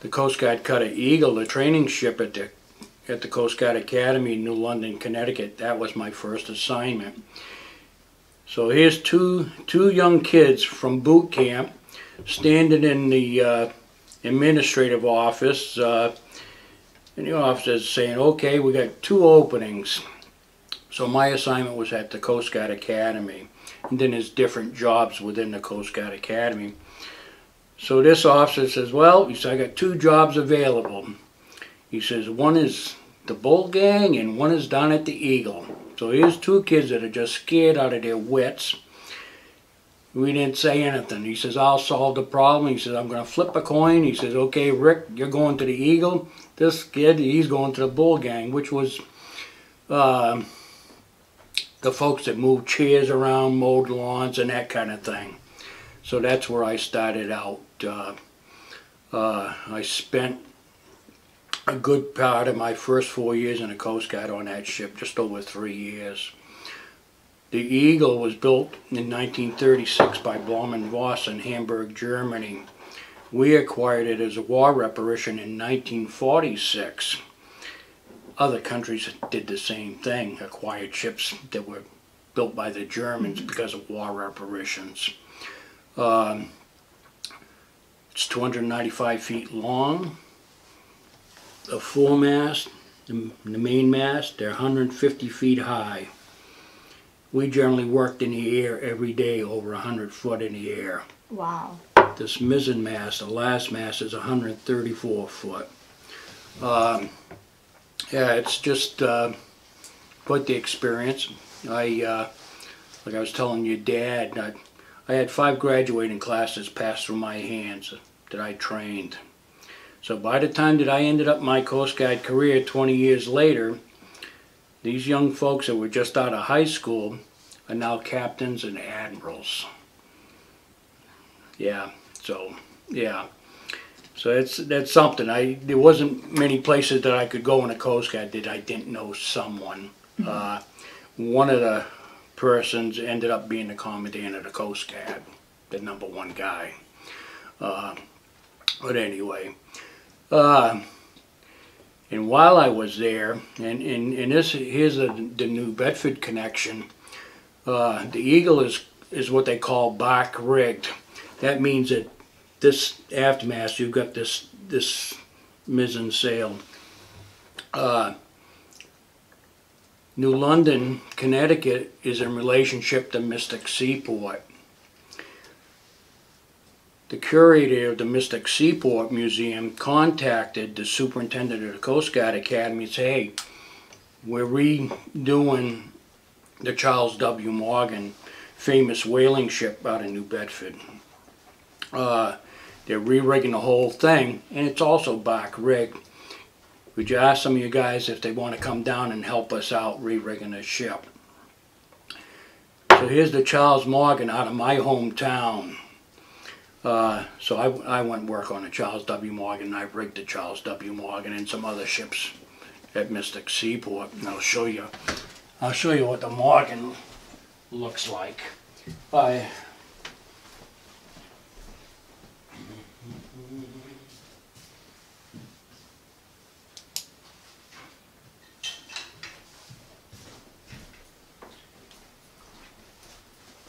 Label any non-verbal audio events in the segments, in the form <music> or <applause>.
the Coast Guard cutter Eagle, the training ship at the at the Coast Guard Academy in New London, Connecticut. That was my first assignment. So here's two two young kids from boot camp standing in the uh, administrative office. Uh, and the officer's saying, okay, we got two openings. So my assignment was at the Coast Guard Academy. And then there's different jobs within the Coast Guard Academy. So this officer says, well, he said, I got two jobs available. He says, one is the Bull Gang and one is down at the Eagle. So here's two kids that are just scared out of their wits. We didn't say anything. He says, I'll solve the problem. He says, I'm going to flip a coin. He says, okay, Rick, you're going to the Eagle. This kid, he's going to the Bull Gang, which was uh, the folks that moved chairs around, mowed lawns, and that kind of thing. So that's where I started out. Uh, uh, I spent a good part of my first four years in the Coast Guard on that ship, just over three years. The Eagle was built in 1936 by Blohm Voss in Hamburg, Germany. We acquired it as a war reparation in 1946. Other countries did the same thing, acquired ships that were built by the Germans because of war reparations. Um, it's 295 feet long. The foremast, the, the main mast, they're 150 feet high. We generally worked in the air every day over 100 foot in the air. Wow. This mizzen mast, the last mast, is 134 foot. Um, yeah, it's just uh, quite the experience. I, uh, like I was telling your dad, I, I had five graduating classes pass through my hands that I trained. So by the time that I ended up my Coast Guard career 20 years later, these young folks that were just out of high school are now captains and admirals. Yeah, so yeah. So that's that's something. I there wasn't many places that I could go in the Coast Guard that I didn't know someone. Uh, one of the persons ended up being the commandant of the Coast Guard, the number one guy. Uh, but anyway, uh, and while I was there, and, and, and this here's the, the New Bedford connection. Uh, the Eagle is is what they call bark rigged. That means that this aftermast, you've got this this mizzen sail. Uh, New London, Connecticut is in relationship to Mystic Seaport. The curator of the Mystic Seaport Museum contacted the superintendent of the Coast Guard Academy and said, hey, we're redoing the Charles W. Morgan famous whaling ship out of New Bedford. Uh, they're re-rigging the whole thing, and it's also bark rigged. Would you ask some of you guys if they want to come down and help us out re-rigging the ship? So here's the Charles Morgan out of my hometown. Uh, so I, I went work on a Charles W. Morgan. I rigged the Charles W. Morgan and some other ships at Mystic Seaport. And I'll show you. I'll show you what the Morgan looks like. I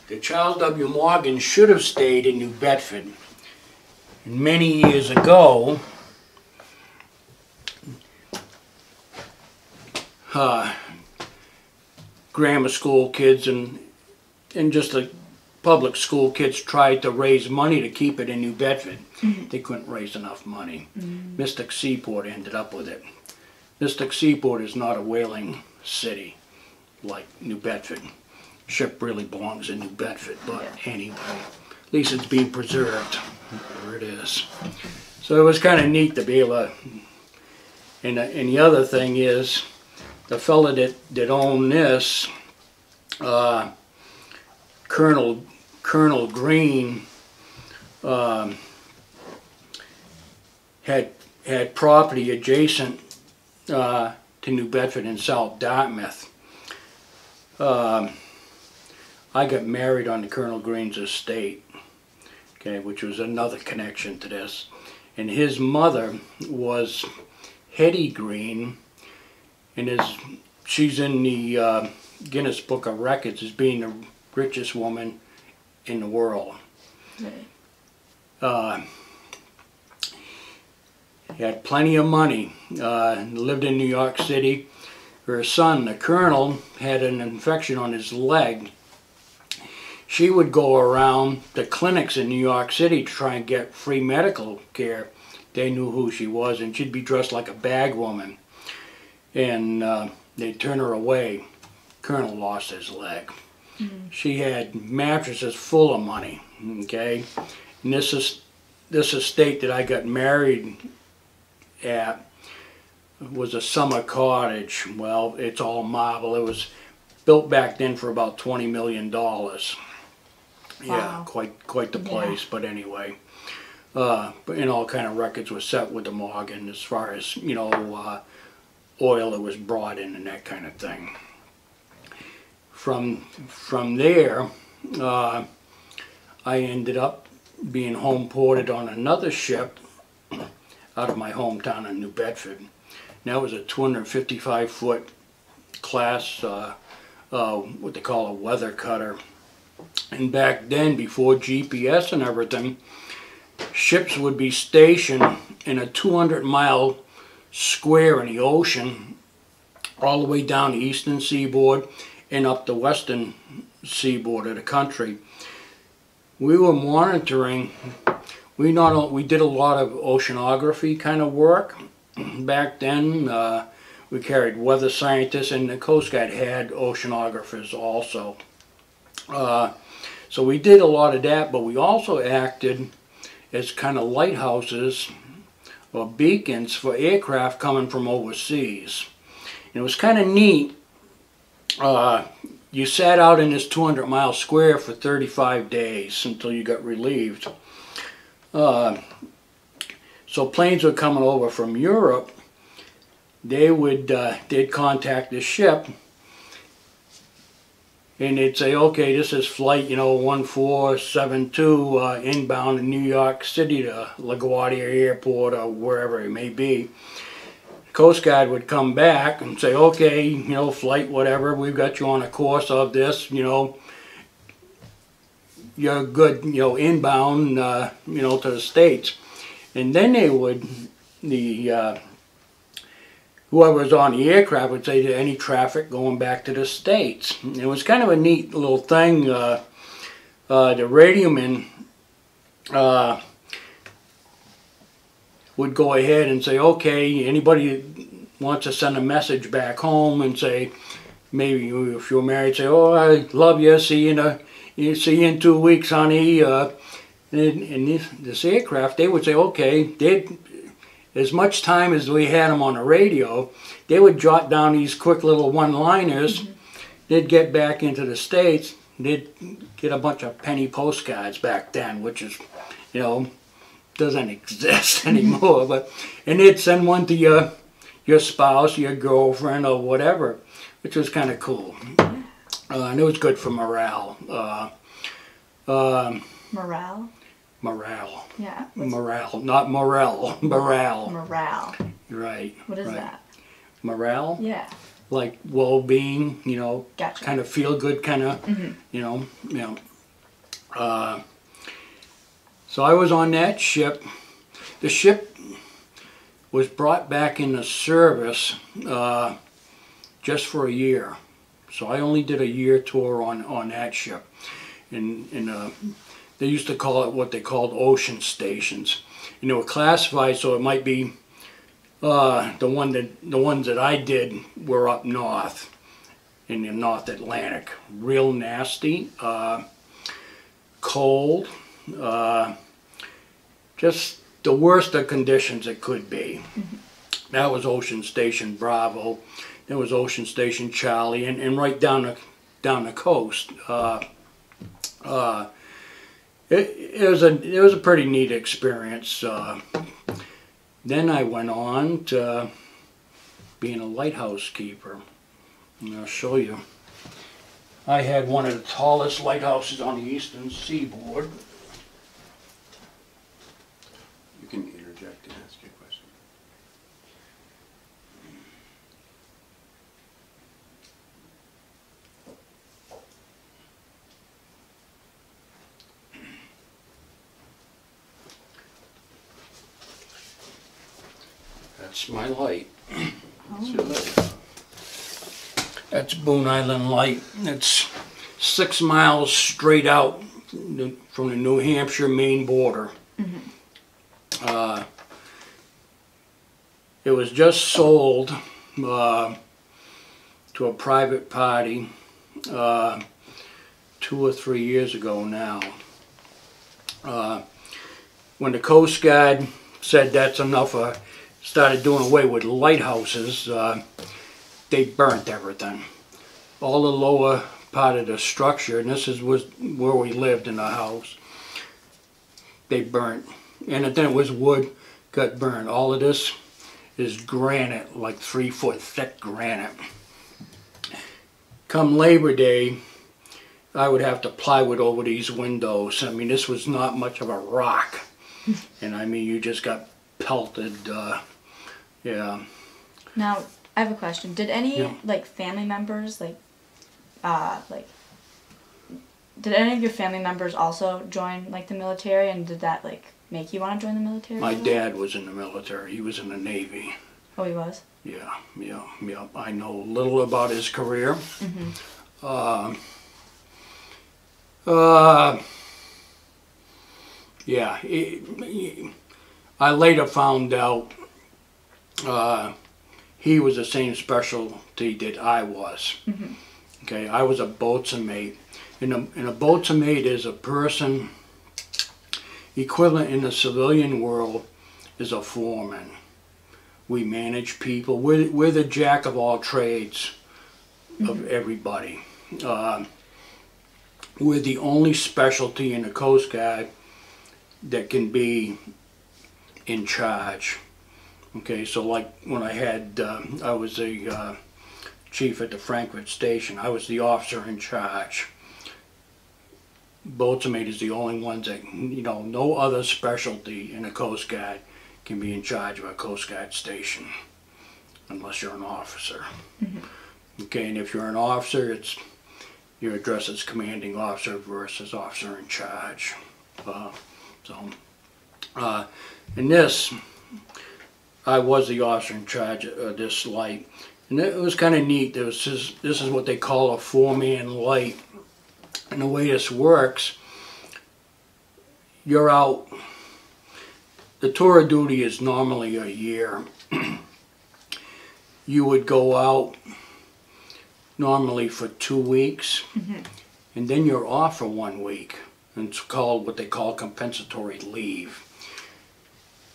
The Charles W. Morgan should have stayed in New Bedford. And many years ago, uh, grammar school kids and and just the public school kids tried to raise money to keep it in New Bedford. They couldn't raise enough money. Mystic Seaport ended up with it. Mystic Seaport is not a whaling city like New Bedford. Ship really belongs in New Bedford, but anyway, at least it's being preserved. There it is. So it was kind of neat to be able to. And the, and the other thing is, the fella that that owned this, uh, Colonel Colonel Green, um, had had property adjacent uh, to New Bedford and South Dartmouth. Um, I got married on the Colonel Green's estate, okay, which was another connection to this. and his mother was Hetty Green, and is she's in the uh, Guinness Book of Records as being the richest woman in the world. Right. Uh, had plenty of money. Uh, lived in New York City. Her son, the colonel, had an infection on his leg. She would go around the clinics in New York City to try and get free medical care. They knew who she was, and she'd be dressed like a bag woman. And uh, they'd turn her away. Colonel lost his leg. She had mattresses full of money. Okay, and this is this estate that I got married at was a summer cottage. Well, it's all marble. It was built back then for about twenty million dollars. Yeah, Wow. quite quite the Yeah. place. But anyway, uh, but and all kind of records were set with the Morgan as far as you know, uh, oil that was brought in and that kind of thing. From from there, uh, I ended up being home ported on another ship out of my hometown in New Bedford. And that was a 255 foot class, uh, uh, what they call a weather cutter. And back then, before GPS and everything, ships would be stationed in a 200 mile square in the ocean, all the way down the eastern seaboard and up the western seaboard of the country. We were monitoring we not we did a lot of oceanography kind of work <clears throat> back then. Uh, we carried weather scientists, and the Coast Guard had oceanographers also. Uh, so we did a lot of that, but we also acted as kind of lighthouses or beacons for aircraft coming from overseas. And it was kind of neat. Uh, you sat out in this 200 mile square for 35 days until you got relieved. Uh, so planes were coming over from Europe. They would uh, they'd contact the ship, and they'd say, "Okay, this is flight you know one four seven two uh, inbound to New York City to LaGuardia Airport or wherever it may be." Coast Guard would come back and say, "Okay, you know, flight whatever, we've got you on a course of this, you know." you're good, you know, inbound, uh, you know, to the states, and then they would, the uh, whoever was on the aircraft would say to any traffic going back to the states. It was kind of a neat little thing. Uh, uh, the radioman uh, would go ahead and say, okay, anybody wants to send a message back home and say, maybe if you're married, say, oh, I love you, see you in a see you in two weeks, honey. Uh, and and this, this aircraft, they would say, okay, they as much time as we had them on the radio, they would jot down these quick little one-liners. They'd get back into the states. They'd get a bunch of penny postcards back then, which is, you know, doesn't <laughs> exist anymore. But and they'd send one to your your spouse, your girlfriend, or whatever, which was kind of cool. Uh, and it was good for morale. Uh, um, Morale. Morale. Yeah. Morale, not morale. <laughs> Morale. morale? Right. What is right. that? Morale, Yeah. like well-being. You know, Gotcha. kind of feel good, kind of. Mhm. You know, you know. Uh, so I was on that ship. The ship was brought back into service uh, just for a year. So I only did a year tour on, on that ship. And, and uh, they used to call it what they called ocean stations. You know, classified so it might be uh, the one that the ones that I did were up north in the North Atlantic. Real nasty, uh, cold, uh, just the worst of conditions it could be. That was Ocean Station Bravo. There was Ocean Station Charlie, and, and right down the down the coast. Uh, uh, it, it was a it was a pretty neat experience. Uh, then I went on to being a lighthouse keeper. And I'll show you. I had one of the tallest lighthouses on the eastern seaboard. You can interject can ask you a question. That's my light. What's your light? That's Boone Island Light. It's six miles straight out from the New Hampshire Maine border. Uh, It was just sold uh, to a private party uh, two or three years ago now. Uh, When the Coast Guard said that's enough, uh, started doing away with lighthouses, uh, they burnt everything. All the lower part of the structure, and this is was where we lived in the house, they burnt. And then it was wood, got burned. All of this is granite, like three foot thick granite. Come Labor Day, I would have to plywood over these windows. I mean, this was not much of a rock. <laughs> And I mean, you just got pelted, uh, yeah. Now, I have a question. Did any Yeah. like family members like uh like did any of your family members also join like the military and did that like make you want to join the military? My dad was in the military. He was in the Navy. Oh, he was. Yeah, yeah, yeah. I know little about his career. Uh, uh, yeah, he- he- I later found out uh, he was the same specialty that I was. Okay, I was a boatswain mate. And a, and a boatswain mate is a person equivalent in the civilian world is a foreman we manage people. We're, we're the jack of all trades of everybody. Uh, we're the only specialty in the Coast Guard that can be in charge. Okay, so like when I had, uh, I was a uh, chief at the Frankfort station, I was the officer in charge. Boatswain is the only ones that, you know, no other specialty in the Coast Guard can be in charge of a Coast Guard station unless you're an officer. Okay, and if you're an officer, it's your address as commanding officer versus officer in charge. Uh, so, uh, in this, I was the officer in charge of this light, and it was kind of neat. There was this, this is what they call a four-man light, and the way this works, you're out the tour of duty is normally a year. <clears throat> you would go out normally for two weeks, mm-hmm. and then you're off for one week. And it's called what they call compensatory leave.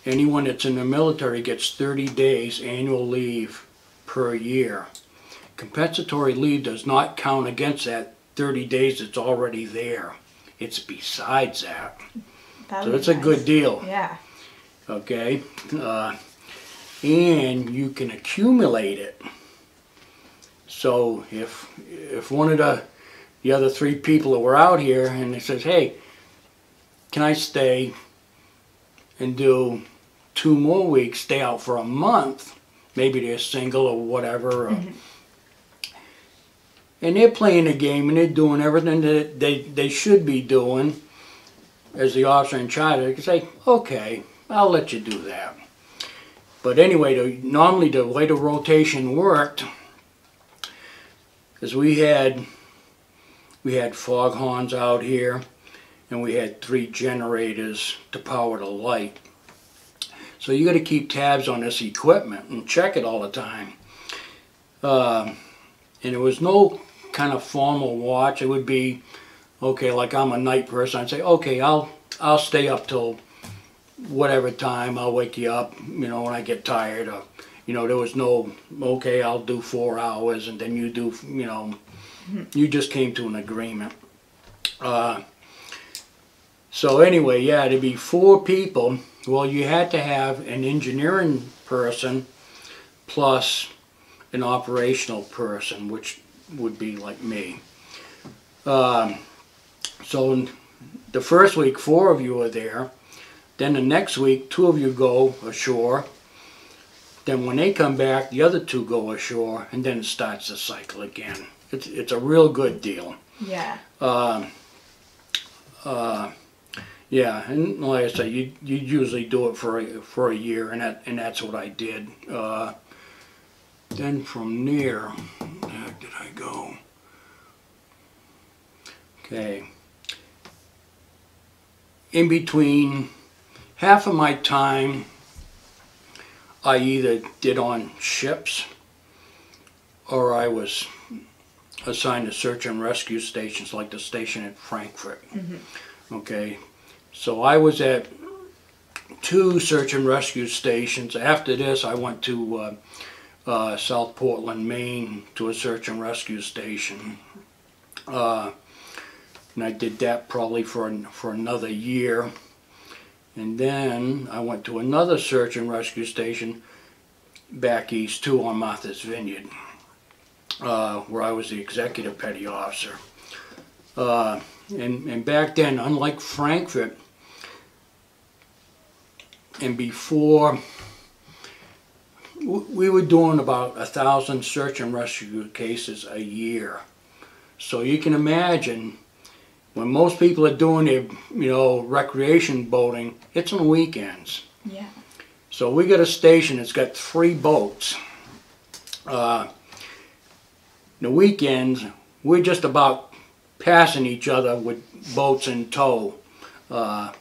Anyone that's in the military gets 30 days annual leave per year. Compensatory leave does not count against that 30 days that's already there. It's besides that. That So it's be a good deal Yeah. okay? Uh, and you can accumulate it. So if if one of the the other three people that were out here and they says, hey, can I stay and do two more weeks, stay out for a month? Maybe they're single or whatever. Or, mm-hmm. And they're playing the game and they're doing everything that they, they should be doing as the officer in charge. They can say, okay, I'll let you do that. But anyway, the, normally the way the rotation worked is we had we had foghorns out here, and we had three generators to power the light. So you got to keep tabs on this equipment and check it all the time. Um and there was no kind of formal watch. It would be okay, like I'm a night person. I'd say, okay, I'll I'll stay up till whatever time I'll wake you up, you know, when I get tired or, you know, there was no, okay, I'll do four hours and then you do, you know, you just came to an agreement. Uh, so anyway, yeah, to be four people, well, you had to have an engineering person plus an operational person, which would be like me. Um, so the first week, four of you are there. Then the next week, two of you go ashore. Then when they come back, the other two go ashore, and then it starts the cycle again. It's, it's a real good deal. Yeah. Uh, uh, yeah, and like I say, you you usually do it for a, for a year, and that and that's what I did. Uh, then from there, where the did I go? Okay. In between, half of my time I either did on ships or I was assigned to search and rescue stations like the station at Frankfort. Okay, so I was at two search and rescue stations. After this, I went to uh, uh, South Portland, Maine, to a search and rescue station. Uh, and I did that probably for an, for another year. And then I went to another search and rescue station back east too on Martha's Vineyard, uh, where I was the executive petty officer. Uh, and, and back then, unlike Frankfort, and before, we were doing about a thousand search and rescue cases a year. So you can imagine when most people are doing their, you know, recreation boating, it's on weekends. Yeah. So we got a station that's got three boats. Uh, the weekends, we're just about passing each other with boats in tow. Uh,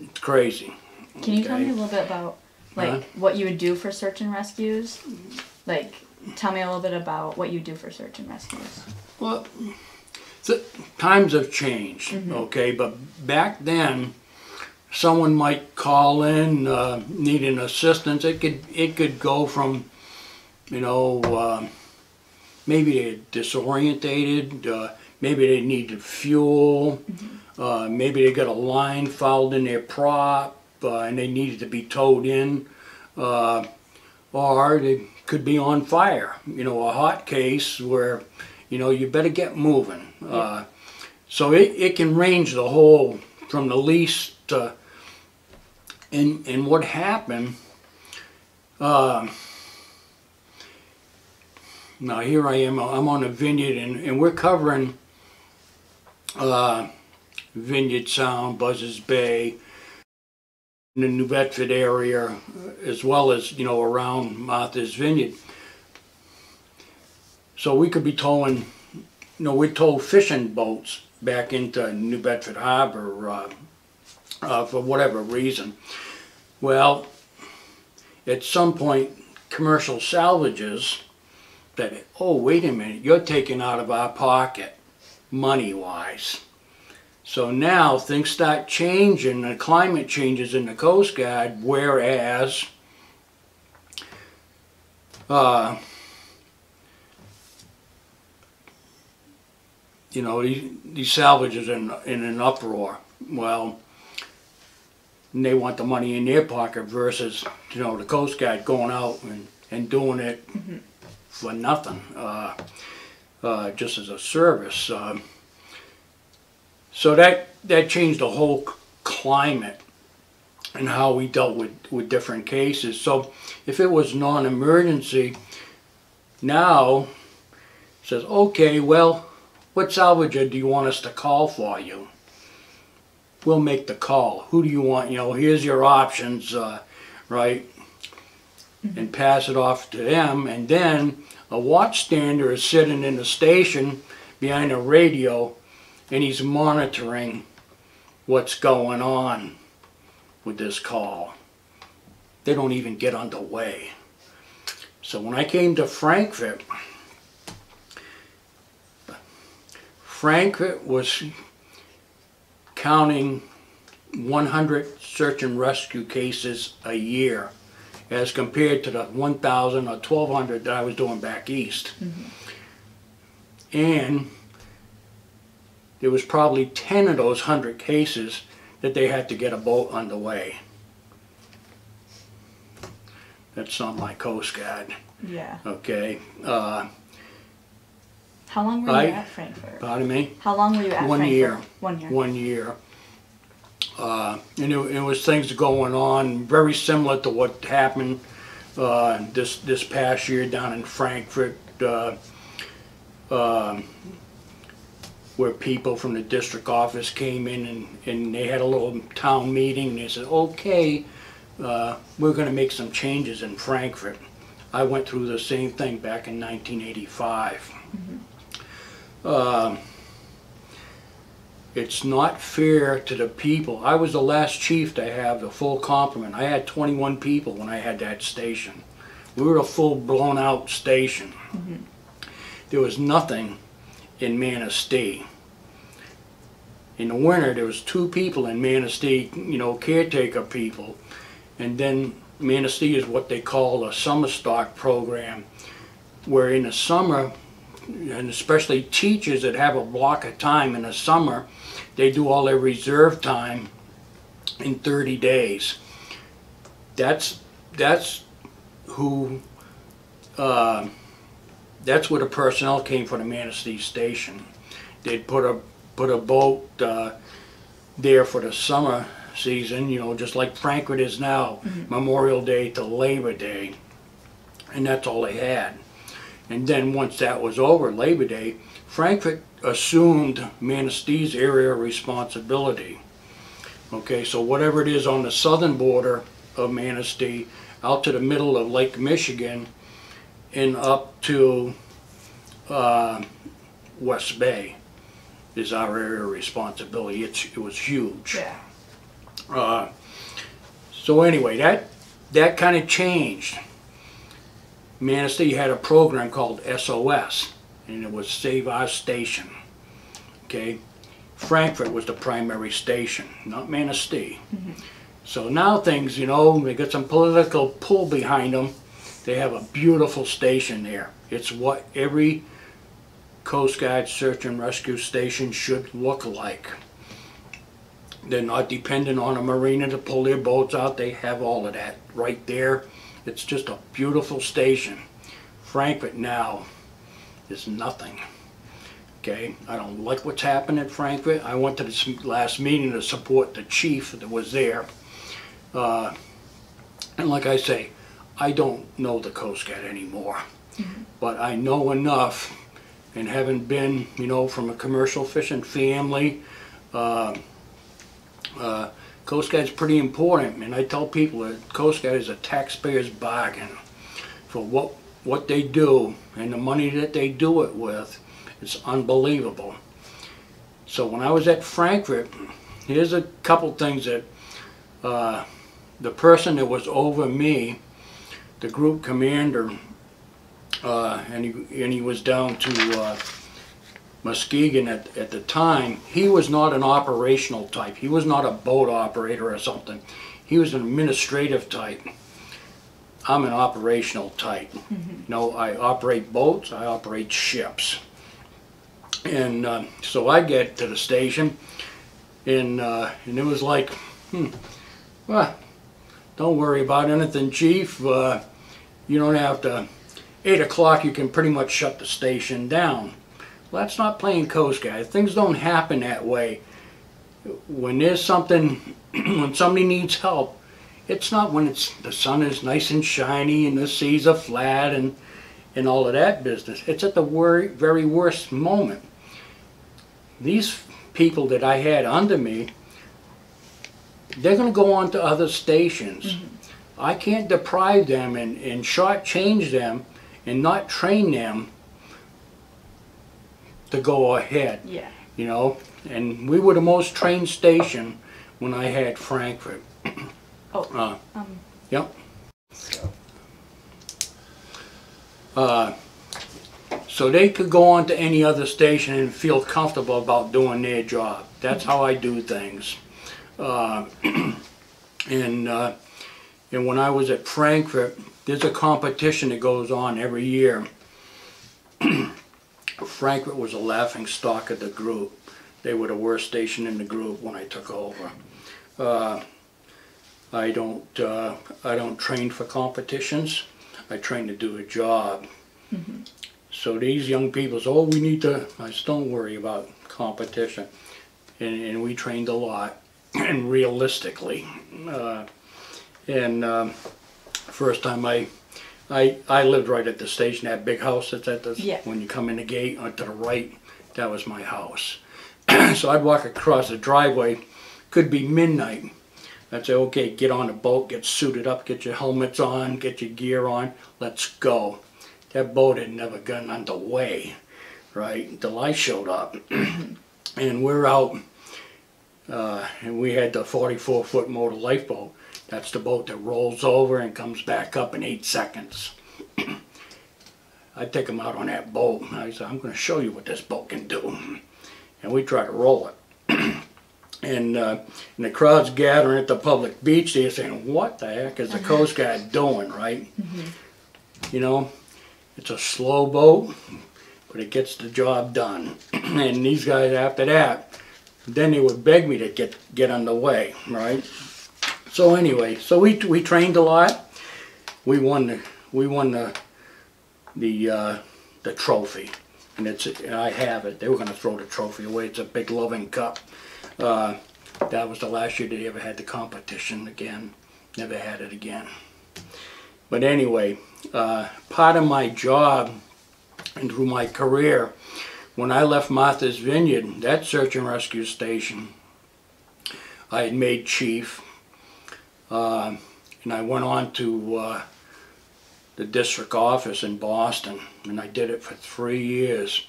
it's crazy. Can you tell me a little bit about like Huh? what you would do for search and rescues? Like, tell me a little bit about what you do for search and rescues. Well, the times have changed, okay, but back then, someone might call in uh, needing assistance. It could it could go from, you know, uh, maybe they're disorientated, uh, maybe they needed fuel, uh, maybe they got a line fouled in their prop uh, and they needed to be towed in, uh, or they could be on fire. You know, a hot case where you know, you better get moving. Uh, so it, it can range the whole from the least to, and, and what happened, uh, now here I am, I'm on a vineyard and, and we're covering uh, Vineyard Sound, Buzzards Bay, in the New Bedford area, as well as, you know, around Martha's Vineyard. So we could be towing, you know, we tow fishing boats back into New Bedford Harbor uh, uh, for whatever reason. Well, at some point, commercial salvages that, oh, wait a minute, you're taking out of our pocket, money-wise. So now things start changing, the climate changes in the Coast Guard, whereas uh, you know, these, these salvages in, in an uproar. Well, they want the money in their pocket versus, you know, the Coast Guard going out and, and doing it for nothing, uh, uh, just as a service. Um, so that, that changed the whole climate and how we dealt with, with different cases. So if it was non-emergency, now it says, okay, well, what salvager do you want us to call for you? We'll make the call. Who do you want? You know, here's your options, uh, right? And pass it off to them. And then a watchstander is sitting in the station behind a radio and he's monitoring what's going on with this call. They don't even get underway. So when I came to Frankfort, Frankfort was counting 100 search and rescue cases a year as compared to the 1,000 or 1,200 that I was doing back east. Mm-hmm. And there was probably 10 of those 100 cases that they had to get a boat underway. That's not my Coast Guard, Yeah. okay? Uh, How long were I- you at Frankfort? pardon me? How long were you at One Frankfort? year. One year. one year. Uh, and it, it was things going on very similar to what happened uh, this this past year down in Frankfort, uh, um, where people from the district office came in and, and they had a little town meeting. And they said, "Okay, uh, we're going to make some changes in Frankfort." I went through the same thing back in 1985. Um, it's not fair to the people. I was the last chief to have the full complement. I had 21 people when I had that station. We were a full blown out station. There was nothing in Manistee. In the winter, there was two people in Manistee, you know, caretaker people. And then Manistee is what they call a summer stock program, where in the summer, and especially teachers that have a block of time in the summer, they do all their reserve time in 30 days. That's that's who. Uh, that's where the personnel came from the Manistee Station. They'd put a put a boat uh, there for the summer season, you know, just like Frankfort is now, Memorial Day to Labor Day, and that's all they had. And then once that was over, Labor Day, Frankfort assumed Manistee's area of responsibility. Okay, so whatever it is on the southern border of Manistee, out to the middle of Lake Michigan, and up to uh, West Bay is our area of responsibility. It's, it was huge. Yeah. Uh, so anyway, that that kind of changed. Manistee had a program called SOS, and it was Save Our Station. Okay, Frankfort was the primary station, not Manistee. So now things, you know, they got some political pull behind them. They have a beautiful station there. It's what every Coast Guard search and rescue station should look like. They're not dependent on a marina to pull their boats out. They have all of that right there. It's just a beautiful station. Frankfort now is nothing. Okay, I don't like what's happened at Frankfort. I went to this last meeting to support the chief that was there. Uh, and like I say, I don't know the Coast Guard anymore. But I know enough, and having been, you know, from a commercial fishing family, uh, uh, Coast Guard's pretty important, and I tell people that Coast Guard is a taxpayer's bargain for what what they do and the money that they do it with. It's unbelievable. So when I was at Frankfort, here's a couple things that uh, the person that was over me, the group commander, uh, and he and he was down to. Uh, Muskegon at, at the time, he was not an operational type. He was not a boat operator or something. He was an administrative type. I'm an operational type. You know, I operate boats, I operate ships. And uh, so I get to the station, and, uh, and it was like, hmm, well, don't worry about anything, Chief. Uh, you don't have to, 8 o'clock, you can pretty much shut the station down. Well, that's not playing Coast Guard. Things don't happen that way. When there's something, <clears throat> when somebody needs help, it's not when it's the sun is nice and shiny and the seas are flat and and all of that business. It's at the wor- very worst moment. These people that I had under me, they're going to go on to other stations. Mm-hmm. I can't deprive them and, and shortchange them and not train them to go ahead, Yeah. you know. And we were the most trained station when I had Frankfort. Oh. Uh, Um. Yep. Uh, so they could go on to any other station and feel comfortable about doing their job. That's how I do things. Uh, <clears throat> and uh, and when I was at Frankfort, there's a competition that goes on every year. <clears throat> Frankfort was a laughing stock of the group. They were the worst station in the group when I took over. Uh, I don't, uh, I don't train for competitions. I train to do a job. So these young people say, oh, we need to, I said, don't worry about competition. And, and we trained a lot. <clears throat> and realistically. Uh, and um, first time I, I, I lived right at the station, that big house that's at the, Yeah. when you come in the gate uh, to the right, that was my house. <clears throat> so I'd walk across the driveway, could be midnight. I'd say, okay, get on the boat, get suited up, get your helmets on, get your gear on, let's go. That boat had never gotten underway, right, until I showed up. <clears throat> and we're out, uh, and we had the 44 foot motor lifeboat. That's the boat that rolls over and comes back up in eight seconds. <clears throat> I take them out on that boat. and I said, I'm going to show you what this boat can do. And we try to roll it. <clears throat> and, uh, and the crowd's gathering at the public beach. They're saying, what the heck is the Coast Guard doing, right? You know, it's a slow boat, but it gets the job done. <clears throat> and these guys, after that, then they would beg me to get, get underway, right? So anyway, so we, we trained a lot. We won the, we won the, the, uh, the trophy. And it's, I have it. They were gonna throw the trophy away. It's a big loving cup. Uh, that was the last year they ever had the competition again. Never had it again. But anyway, uh, part of my job and through my career, when I left Martha's Vineyard, that search and rescue station, I had made chief. Uh, and I went on to uh, the district office in Boston, and I did it for three years.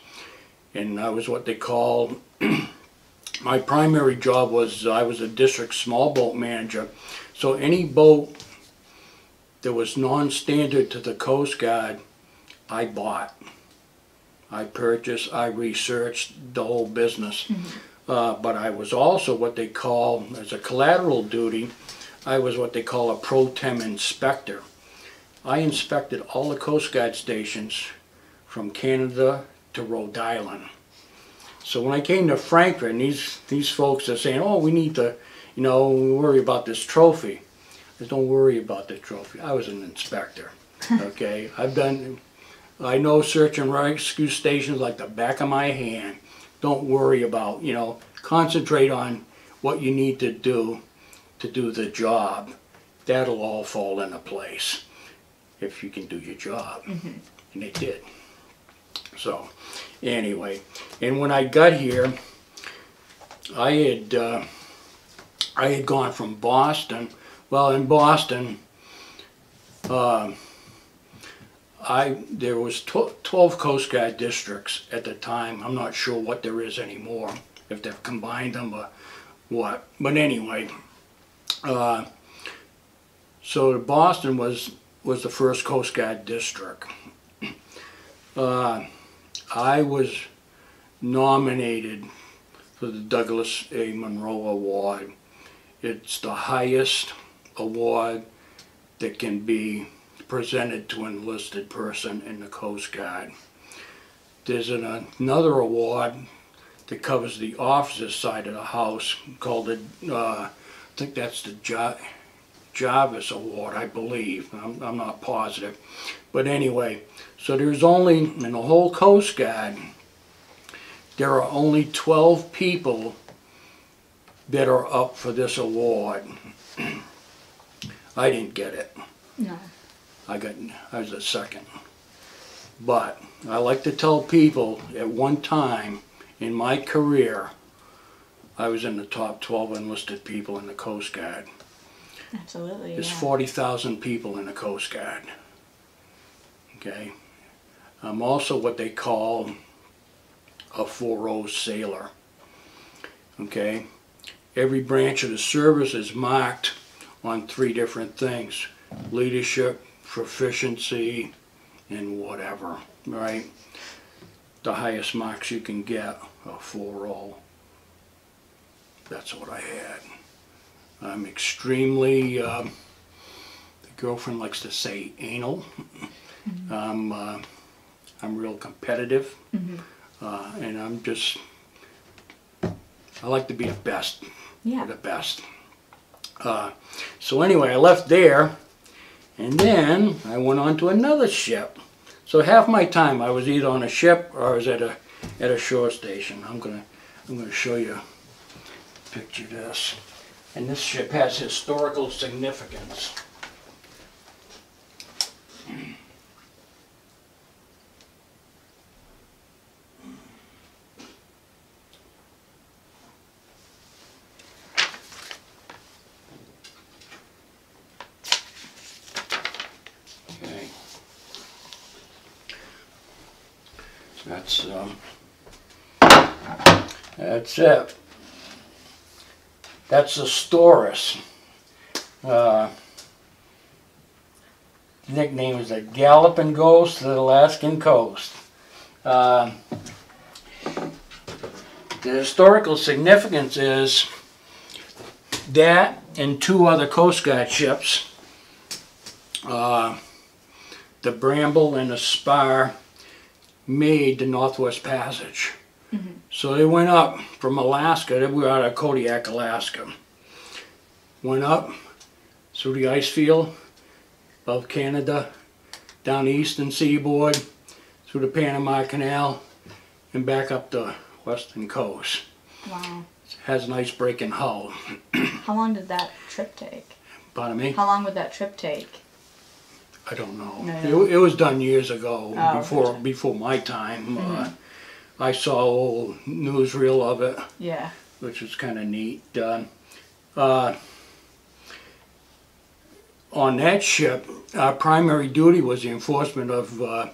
And I was what they call, <clears throat> my primary job was I was a district small boat manager. So any boat that was non-standard to the Coast Guard, I bought. I purchased, I researched the whole business. Uh, but I was also what they call, as a collateral duty, I was what they call a pro tem inspector. I inspected all the Coast Guard stations from Canada to Rhode Island. So when I came to Franklin, these, these folks are saying, oh, we need to, you know, worry about this trophy. I said, don't worry about the trophy. I was an inspector, <laughs> okay? I've done, I know search and rescue stations like the back of my hand. Don't worry about, you know, concentrate on what you need to do to do the job. That'll all fall into place if you can do your job. And it did. So, anyway, and when I got here, I had uh, I had gone from Boston. Well, in Boston, uh, I there was tw- twelve Coast Guard districts at the time. I'm not sure what there is anymore, if they've combined them or what. But anyway, uh, so Boston was was the first Coast Guard district. Uh, I was nominated for the Douglas A. Munro Award. It's the highest award that can be presented to an enlisted person in the Coast Guard. There's an, another award that covers the officer's side of the house called the, uh, I think that's the Ja- Jarvis Award, I believe. I'm, I'm not positive. But anyway, so there's only, in the whole Coast Guard, there are only 12 people that are up for this award. <clears throat> I didn't get it. No. I got, I was a second. But I like to tell people at one time in my career, I was in the top 12 enlisted people in the Coast Guard. Absolutely. There's yeah. 40,000 people in the Coast Guard. Okay? I'm also what they call a 4 sailor. Okay? Every branch of the service is marked on three different things leadership, proficiency, and whatever, right? The highest marks you can get are 4 That's what I had. I'm extremely, um, the girlfriend likes to say anal. I'm, uh, I'm real competitive, uh, and I'm just, I like to be the best, Yeah. the best. Uh, so anyway, I left there, and then I went on to another ship. So half my time I was either on a ship or I was at a at a shore station. I'm gonna I'm gonna show you picture this. And this ship has historical significance. Okay. That's, um, that's it. That's the Storis. Uh, nickname is the Galloping Ghost of the Alaskan Coast. Uh, the historical significance is that and two other Coast Guard ships, uh, the Bramble and the Spar, made the Northwest Passage. So they went up from Alaska, they were out of Kodiak, Alaska. Went up through the ice field above Canada, down the eastern seaboard, through the Panama Canal, and back up the western coast. Wow. Has an ice breaking hull. <clears throat> How long did that trip take? Pardon me? How long would that trip take? I don't know. No. It, it was done years ago, Oh, before gotcha. before my time. Uh, I saw old newsreel of it. Yeah. which was kind of neat. Uh, uh, on that ship, our primary duty was the enforcement of uh,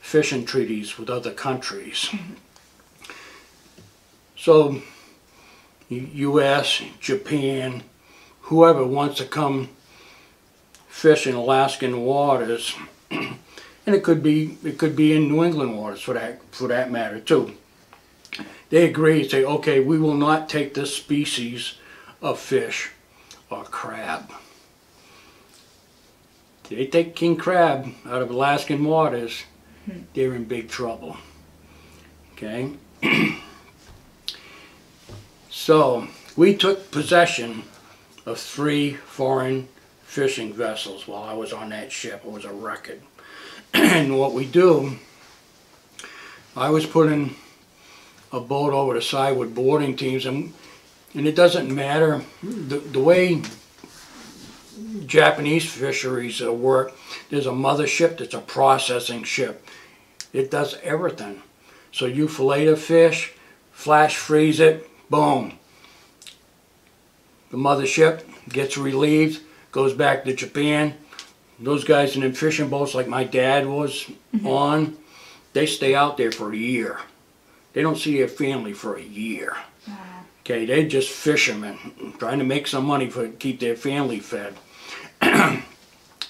fishing treaties with other countries. So, U.S., Japan, whoever wants to come fish in Alaskan waters, and it could be it could be in New England waters for that for that matter too they agree and say, okay, we will not take this species of fish or crab. They take king crab out of Alaskan waters, they're in big trouble. Okay? <clears throat> so, we took possession of three foreign fishing vessels while I was on that ship. It was a record. And <clears throat> what we do, I was putting a boat over the side with boarding teams and and it doesn't matter. The, the way Japanese fisheries uh, work there's a mothership that's a processing ship. It does everything. So you fillet the fish flash freeze it boom. The mothership gets relieved goes back to Japan those guys in them fishing boats like my dad was on they stay out there for a year they don't see their family for a year. Okay, they're just fishermen trying to make some money for keep their family fed, <clears throat> uh,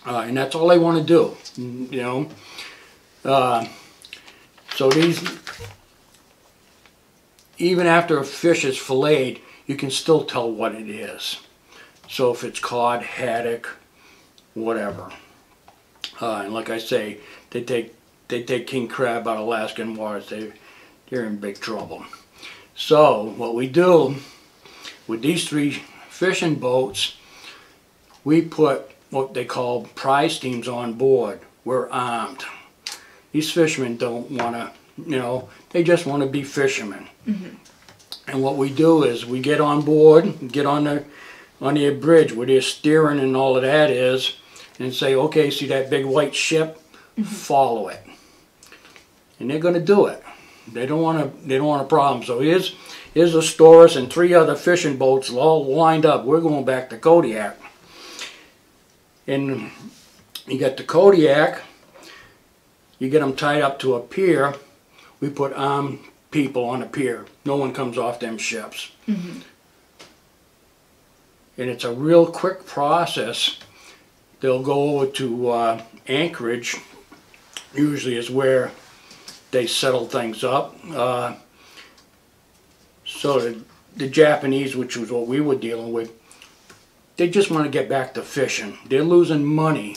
and that's all they want to do. You know, uh, so these even after a fish is filleted, you can still tell what it is. So if it's cod, haddock, whatever, uh, and like I say, they take they take king crab out of Alaskan waters. They you're in big trouble. So what we do with these three fishing boats, we put what they call prize teams on board. We're armed. These fishermen don't want to, you know, they just want to be fishermen. And what we do is we get on board, get on the on the bridge where their steering and all of that is, and say, okay, see that big white ship, mm-hmm. follow it. And they're going to do it. They don't want to. They don't want a problem. So here's here's a Storis and three other fishing boats all lined up. We're going back to Kodiak. And you got the Kodiak. You get them tied up to a pier. We put armed people on a pier. No one comes off them ships. Mm-hmm. And it's a real quick process. They'll go over to uh, Anchorage. Usually is where they settle things up. Uh, so the, the Japanese, which was what we were dealing with, they just want to get back to fishing. They're losing money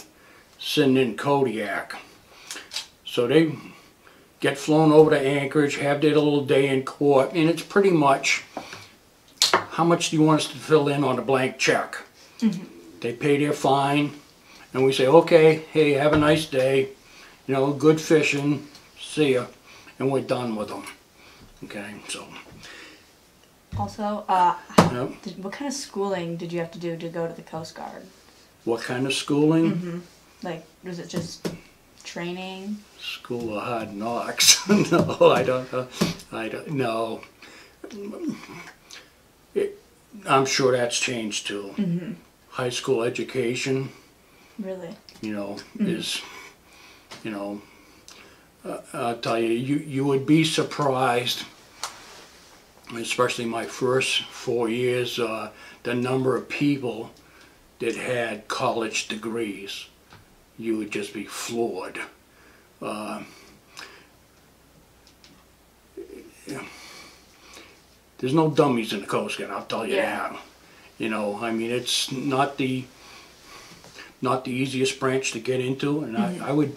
sending in Kodiak. So they get flown over to Anchorage, have their little day in court, and it's pretty much how much do you want us to fill in on a blank check? They pay their fine, and we say, okay, hey, have a nice day, you know, good fishing, see ya, and we're done with them. Okay, so Also, uh, Yep. did, what kind of schooling did you have to do to go to the Coast Guard? What kind of schooling? Mm-hmm. Like, was it just training? School of Hard Knocks. <laughs> no, I don't know. I don't know. It, I'm sure that's changed too. Mm-hmm. High school education, Really? you know, is, you know, uh, I'll tell you, you, you would be surprised, especially my first four years, uh, the number of people that had college degrees. You would just be floored. Uh, yeah. There's no dummies in the Coast Guard, I'll tell you Yeah. that. You know, I mean, it's not the not the easiest branch to get into, and I, I would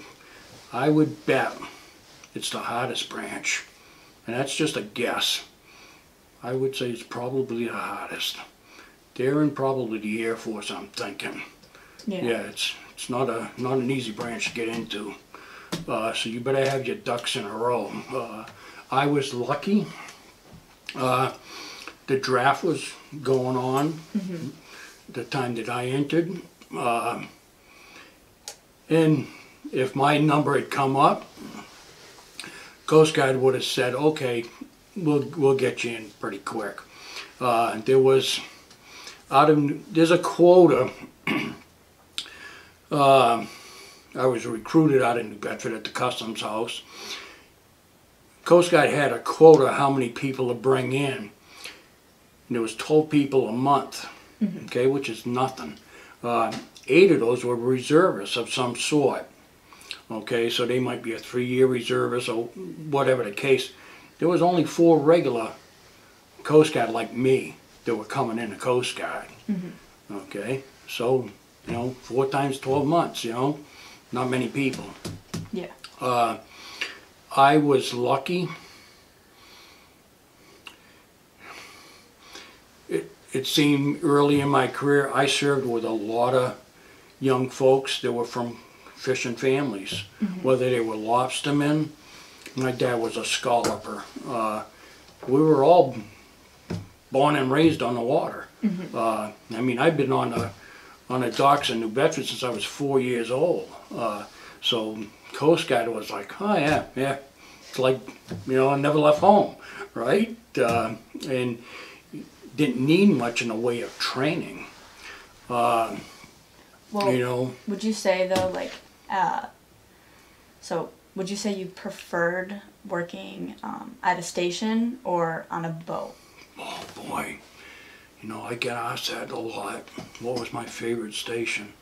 I would bet it's the hardest branch, and that's just a guess. I would say it's probably the hardest. There and probably the Air Force. I'm thinking. Yeah. Yeah, it's it's not a not an easy branch to get into. Uh, so you better have your ducks in a row. Uh, I was lucky. Uh, the draft was going on the time that I entered, uh, and if my number had come up, Coast Guard would have said, "Okay, we'll we'll get you in pretty quick." Uh, there was out of there's a quota. <clears throat> uh, I was recruited out of New Bedford at the Customs House. Coast Guard had a quota how many people to bring in. And there was 12 people a month, okay, which is nothing. Uh, eight of those were reservists of some sort. Okay, so they might be a three-year reservist or whatever the case. There was only four regular Coast Guard like me that were coming in the Coast Guard. Okay, so you know, four times 12 months. You know, not many people. Yeah. Uh, I was lucky. It, seemed early in my career, I served with a lot of young folks that were from fishing families, whether they were lobstermen. My dad was a scalloper. Uh, we were all born and raised on the water. Uh, I mean, I've been on the on the docks in New Bedford since I was four years old. Uh, so Coast Guard was like, oh yeah, yeah. It's like, you know, I never left home, right? Uh, and didn't need much in the way of training. Uh, Well, you know, would you say though, like, uh, so would you say you preferred working um, at a station or on a boat? oh boy, you know, I get asked that a lot. What was my favorite station?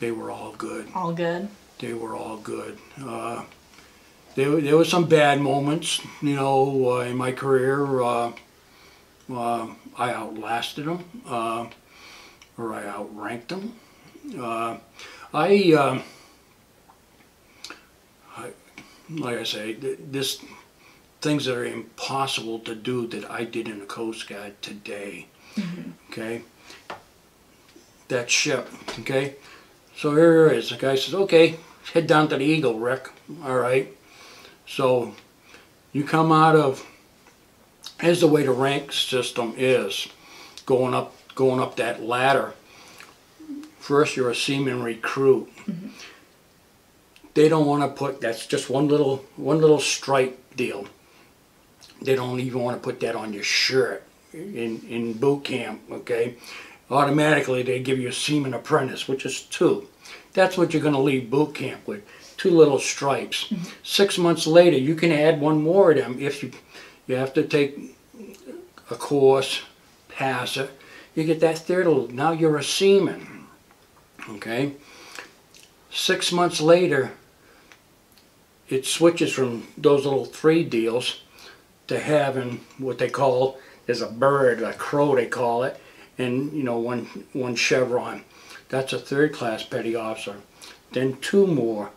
They were all good. All good. they were all good. Uh, there, there were some bad moments, you know, uh, in my career. Uh, I outlasted them, uh, or I outranked them. Uh, I, uh, I, like I say, th- this things that are impossible to do that I did in the Coast Guard today. Okay, that ship. Okay, so here it is. The guy says, okay, head down to the Eagle, Rick. All right. So you come out of, here's the way the rank system is, going up, going up that ladder. First, you're a seaman recruit. They don't want to put, that's just one little, one little stripe deal. They don't even want to put that on your shirt in, in boot camp, okay? Automatically, they give you a seaman apprentice, which is two. That's what you're going to leave boot camp with, two little stripes. Mm-hmm. Six months later, you can add one more of them if you, you have to take a course, pass it. You get that third now you're a seaman, okay? Six months later, it switches from those little three deals to having what they call is a bird, a crow they call it, and you know one one chevron. That's a third class petty officer. Then two more,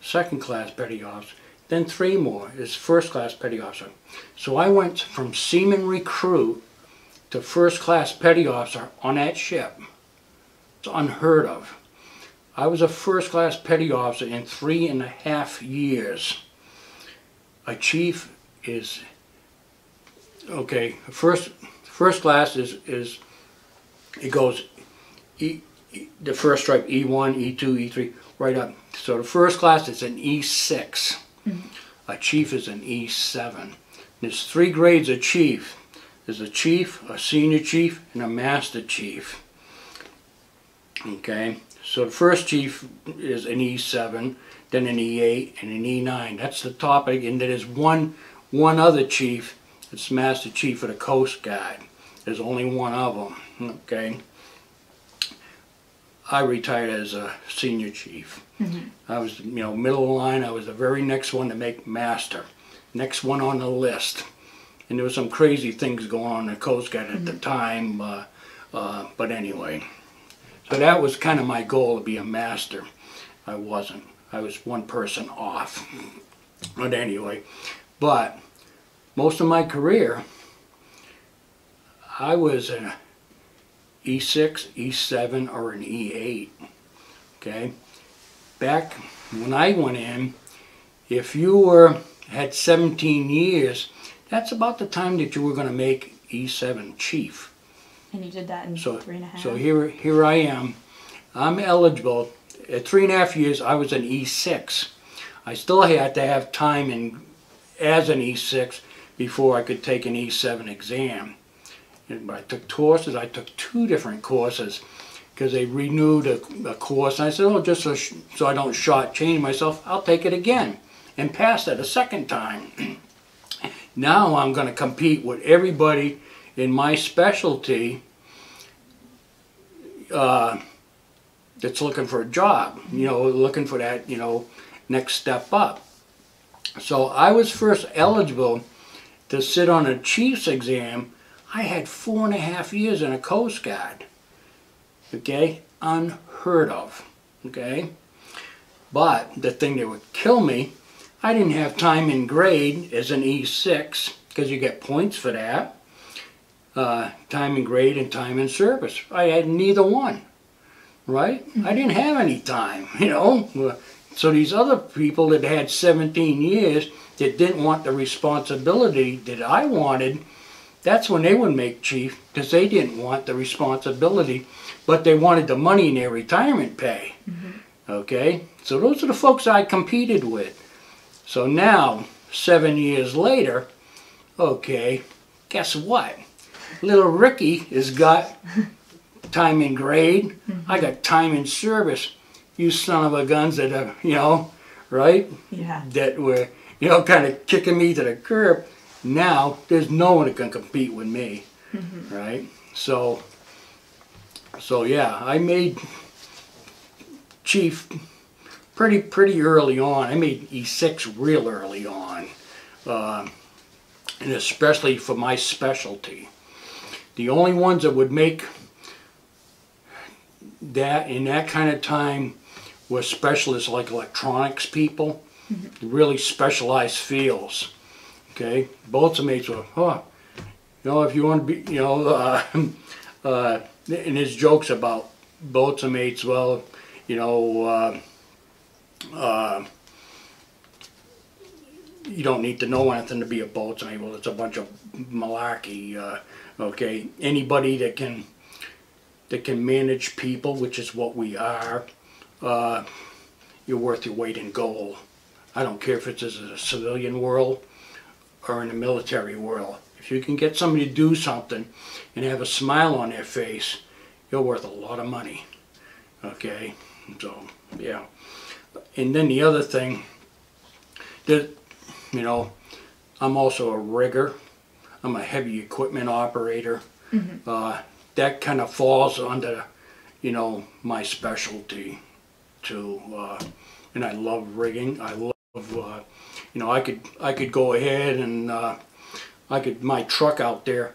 second class petty officer. Then three more is first class petty officer. So I went from seaman recruit to first class petty officer on that ship. It's unheard of. I was a first class petty officer in three and a half years. A chief is okay, first, first class is, is, it goes E, E- the first stripe, E one, E two, E three, right up. So the first class is an E six. A chief is an E seven. There's three grades of chief. There's a chief, a senior chief, and a master chief. Okay, so the first chief is an E seven, then an E eight, and an E nine. That's the topic, and there's one, one other chief, it's master chief of the Coast Guard. There's only one of them, okay? I retired as a senior chief. I was, you know, middle of the line, I was the very next one to make master, next one on the list. And there was some crazy things going on in the Coast Guard at the time, uh, uh, but anyway. So that was kind of my goal to be a master. I wasn't. I was one person off. But anyway, but most of my career, I was an E6, E7, or an E8. Okay? Back when I went in, if you were had 17 years, that's about the time that you were going to make E7 chief. And you did that in So, three and a half. so here, here I am. I'm eligible. At three and a half years, I was an E6. I still had to have time in, as an E6 before I could take an E7 exam. I took courses. I took two different courses because they renewed a, a course. And I said, oh, just so, so I don't shortchange myself, I'll take it again and pass it a second time. <clears throat> now I'm going to compete with everybody in my specialty uh, that's looking for a job, you know, looking for that, you know, next step up. So I was first eligible to sit on a chief's exam. I had four and a half years in a Coast Guard. Okay, unheard of. Okay, but the thing that would kill me, I didn't have time in grade as an E6 because you get points for that uh, time in grade and time in service. I had neither one, right? I didn't have any time, <laughs> you know. So these other people that had 17 years that didn't want the responsibility that I wanted, that's when they would make chief because they didn't want the responsibility, but they wanted the money in their retirement pay. Mm-hmm. Okay, so those are the folks I competed with. So now, seven years later, okay, guess what? Little Ricky has got <laughs> time in grade. I mm-hmm. got time in service. You son of a guns that have, you know, right? yeah. That were, you know, kind of kicking me to the curb. Now there's no one that can compete with me, right? So, so yeah, I made chief pretty pretty early on. I made E6 real early on, uh, and especially for my specialty. The only ones that would make that in that kind of time were specialists like electronics people, really specialized fields. Okay, mates were, huh, you know, if you want to be, you know, <laughs> uh, uh, and his jokes about mates, well, you know, uh, uh, you don't need to know anything to be a boatswain. Well, it's a bunch of malarkey. Uh, okay, anybody that can that can manage people, which is what we are, uh, you're worth your weight in gold. I don't care if it's a civilian world or in the military world. If you can get somebody to do something and have a smile on their face, you're worth a lot of money. Okay, so yeah. And then the other thing that, you know, I'm also a rigger. I'm a heavy equipment operator. Uh, that kind of falls under, you know, my specialty too. Uh, and I love rigging. I love, uh, you know, I could I could go ahead and uh, I could my truck out there.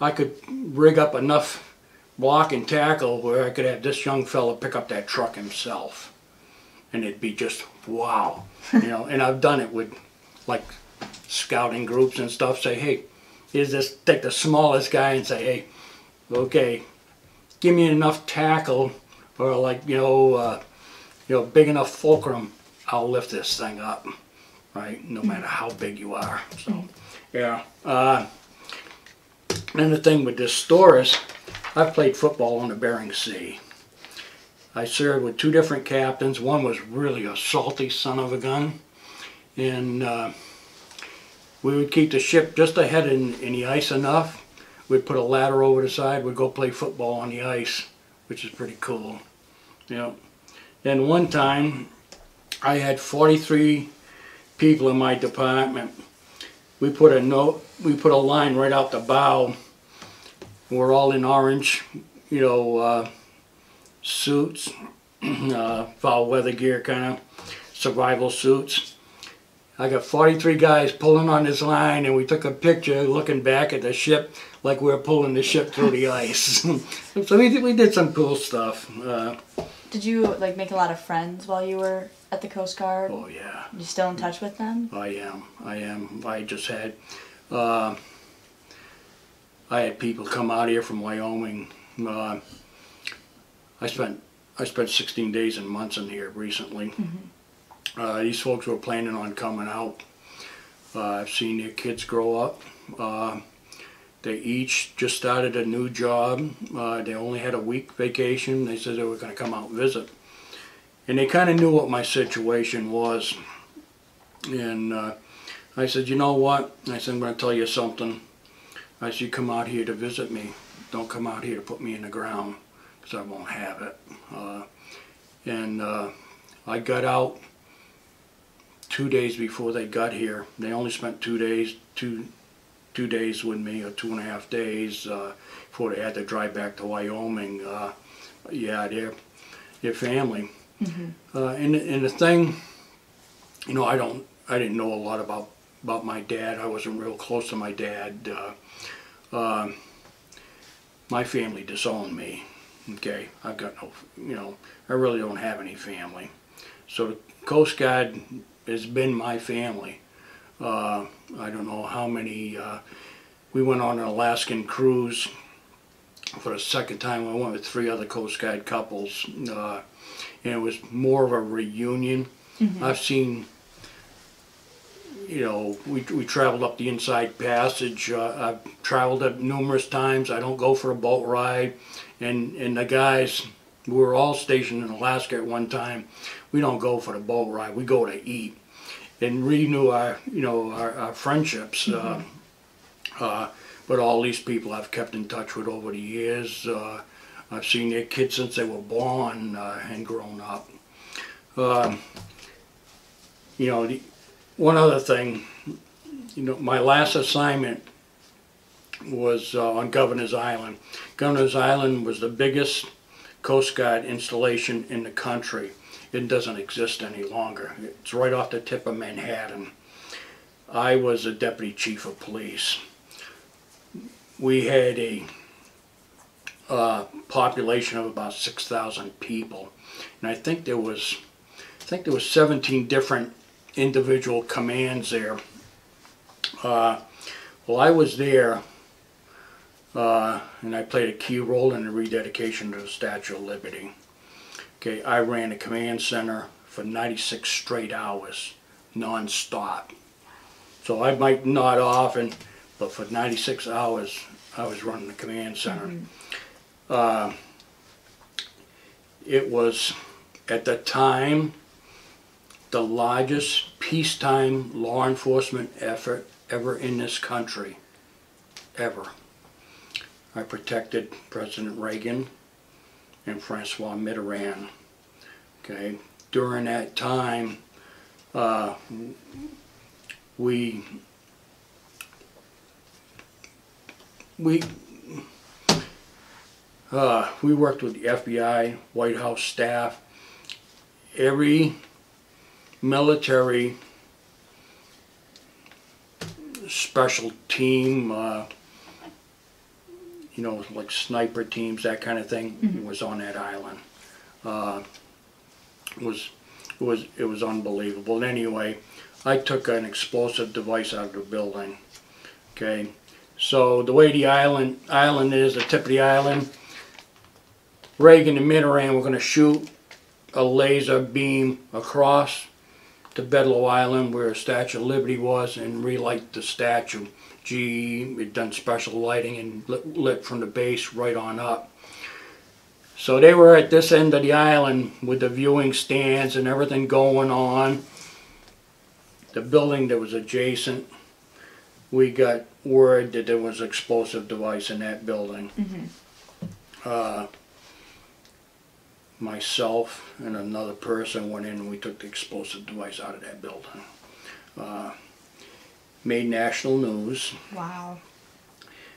I could rig up enough block and tackle where I could have this young fella pick up that truck himself, and it'd be just wow, you know. And I've done it with like scouting groups and stuff. Say, hey, here's this. Take the smallest guy and say, hey, okay, give me enough tackle or like you know, uh, you know, big enough fulcrum. I'll lift this thing up, right? No matter how big you are. So, yeah. Uh, And the thing with this Storis, I've played football on the Bering Sea. I served with two different captains. One was really a salty son of a gun. And uh, we would keep the ship just ahead in, in the ice enough. We'd put a ladder over the side. We'd go play football on the ice, which is pretty cool. You know. Then one time, I had 43 people in my department. We put a note, we put a line right out the bow. We're all in orange, you know, uh, suits, <clears throat> uh, foul weather gear kind of, survival suits. I got 43 guys pulling on this line and we took a picture looking back at the ship like we were pulling the ship through the <laughs> ice. <laughs> so we did, we did some cool stuff. Uh, Did you like make a lot of friends while you were at the Coast Guard? oh yeah. You still in touch with them? I am. I am. I just had. Uh, I had people come out here from Wyoming. Uh, I spent I spent 16 days and months in here recently. Uh, these folks were planning on coming out. Uh, I've seen their kids grow up. Uh, they each just started a new job. Uh, they only had a week vacation. They said they were going to come out and visit. And they kind of knew what my situation was. And uh, I said, you know what? I said, I'm going to tell you something. I said, you come out here to visit me. Don't come out here to put me in the ground because I won't have it. Uh, and uh, I got out two days before they got here. They only spent two days, two, two days with me, or two and a half days uh, before they had to drive back to Wyoming. Uh, yeah, their, their family. Uh, and, and the thing, you know, I don't, I didn't know a lot about about my dad. I wasn't real close to my dad. Uh, um my family disowned me. Okay, I've got no, you know, I really don't have any family. So the Coast Guard has been my family. Uh, I don't know how many. Uh, we went on an Alaskan cruise for the second time. I went with three other Coast Guard couples, uh, and it was more of a reunion. I've seen you know, we, we traveled up the inside passage. Uh, I've traveled it numerous times. I don't go for a boat ride. And, and the guys, we were all stationed in Alaska at one time. We don't go for the boat ride. We go to eat and renew our, you know, our, our friendships. Uh, uh, but all these people I've kept in touch with over the years. Uh, I've seen their kids since they were born uh, and grown up. Um, you know, the, one other thing, you know, my last assignment was uh, on Governor's Island. Governor's Island was the biggest Coast Guard installation in the country. It doesn't exist any longer. It's right off the tip of Manhattan. I was a deputy chief of police. We had a uh, population of about 6,000 people, and I think there was, I think there was 17 different individual commands there. Uh, well, I was there, uh, and I played a key role in the rededication to the Statue of Liberty. Okay, I ran the command center for 96 straight hours, non-stop. So I might nod off, and but for 96 hours, I was running the command center. Uh, it was at the time the largest peacetime law enforcement effort ever in this country. Ever. I protected President Reagan and Francois Mitterrand. Okay. During that time, uh, we we uh, we worked with the FBI, White House staff, every military special team, uh, you know, like sniper teams, that kind of thing, was on that island. Uh, it was it was it was unbelievable. Anyway, I took an explosive device out of the building. Okay, so the way the island island is, the tip of the island, Reagan and Mitterrand were going to shoot a laser beam across to Bedloe Island where Statue of Liberty was and relight the statue. GE had done special lighting and lit, lit from the base right on up. So they were at this end of the island with the viewing stands and everything going on. The building that was adjacent, we got word that there was explosive device in that building. Uh, myself and another person went in and we took the explosive device out of that building. Uh, made national news. Wow.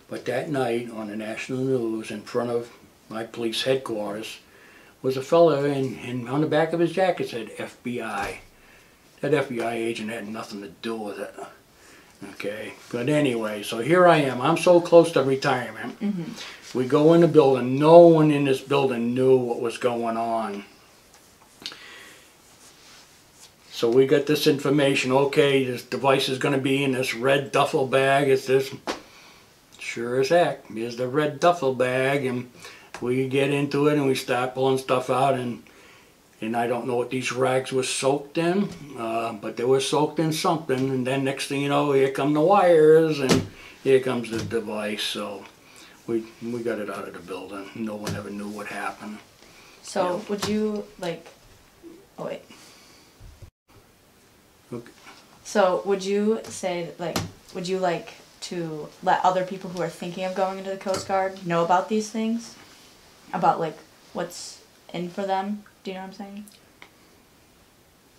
But that night on the national news in front of my police headquarters was a fellow and, and on the back of his jacket said FBI. That FBI agent had nothing to do with it. Okay, but anyway, so here I am. I'm so close to retirement. Mm-hmm. We go in the building. No one in this building knew what was going on. So we got this information. Okay, this device is going to be in this red duffel bag. It's this Sure as heck. is the red duffel bag, and we get into it and we start pulling stuff out, and and I don't know what these rags were soaked in, uh, but they were soaked in something. And then next thing you know, here come the wires, and here comes the device. So we we got it out of the building. No one ever knew what happened. So would you like? Oh wait. Okay. So would you say like would you like to let other people who are thinking of going into the Coast Guard know about these things? About like what's in for them? Do you know what I'm saying?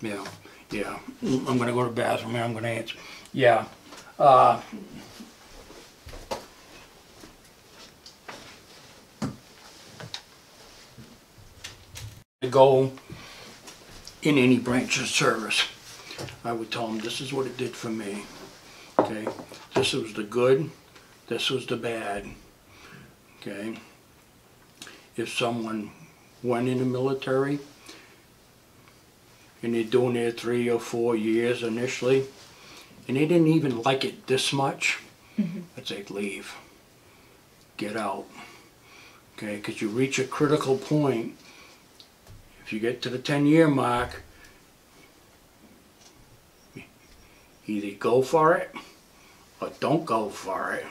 Yeah, yeah. I'm gonna go to the bathroom here. I'm gonna answer. Yeah. Uh, to go in any branch of service, I would tell them this is what it did for me. Okay, this was the good, this was the bad. Okay, if someone went in the military and they're doing their three or four years initially, and they didn't even like it this much, mm-hmm. I'd say leave, get out. Okay, because you reach a critical point. If you get to the 10 year mark, either go for it or don't go for it,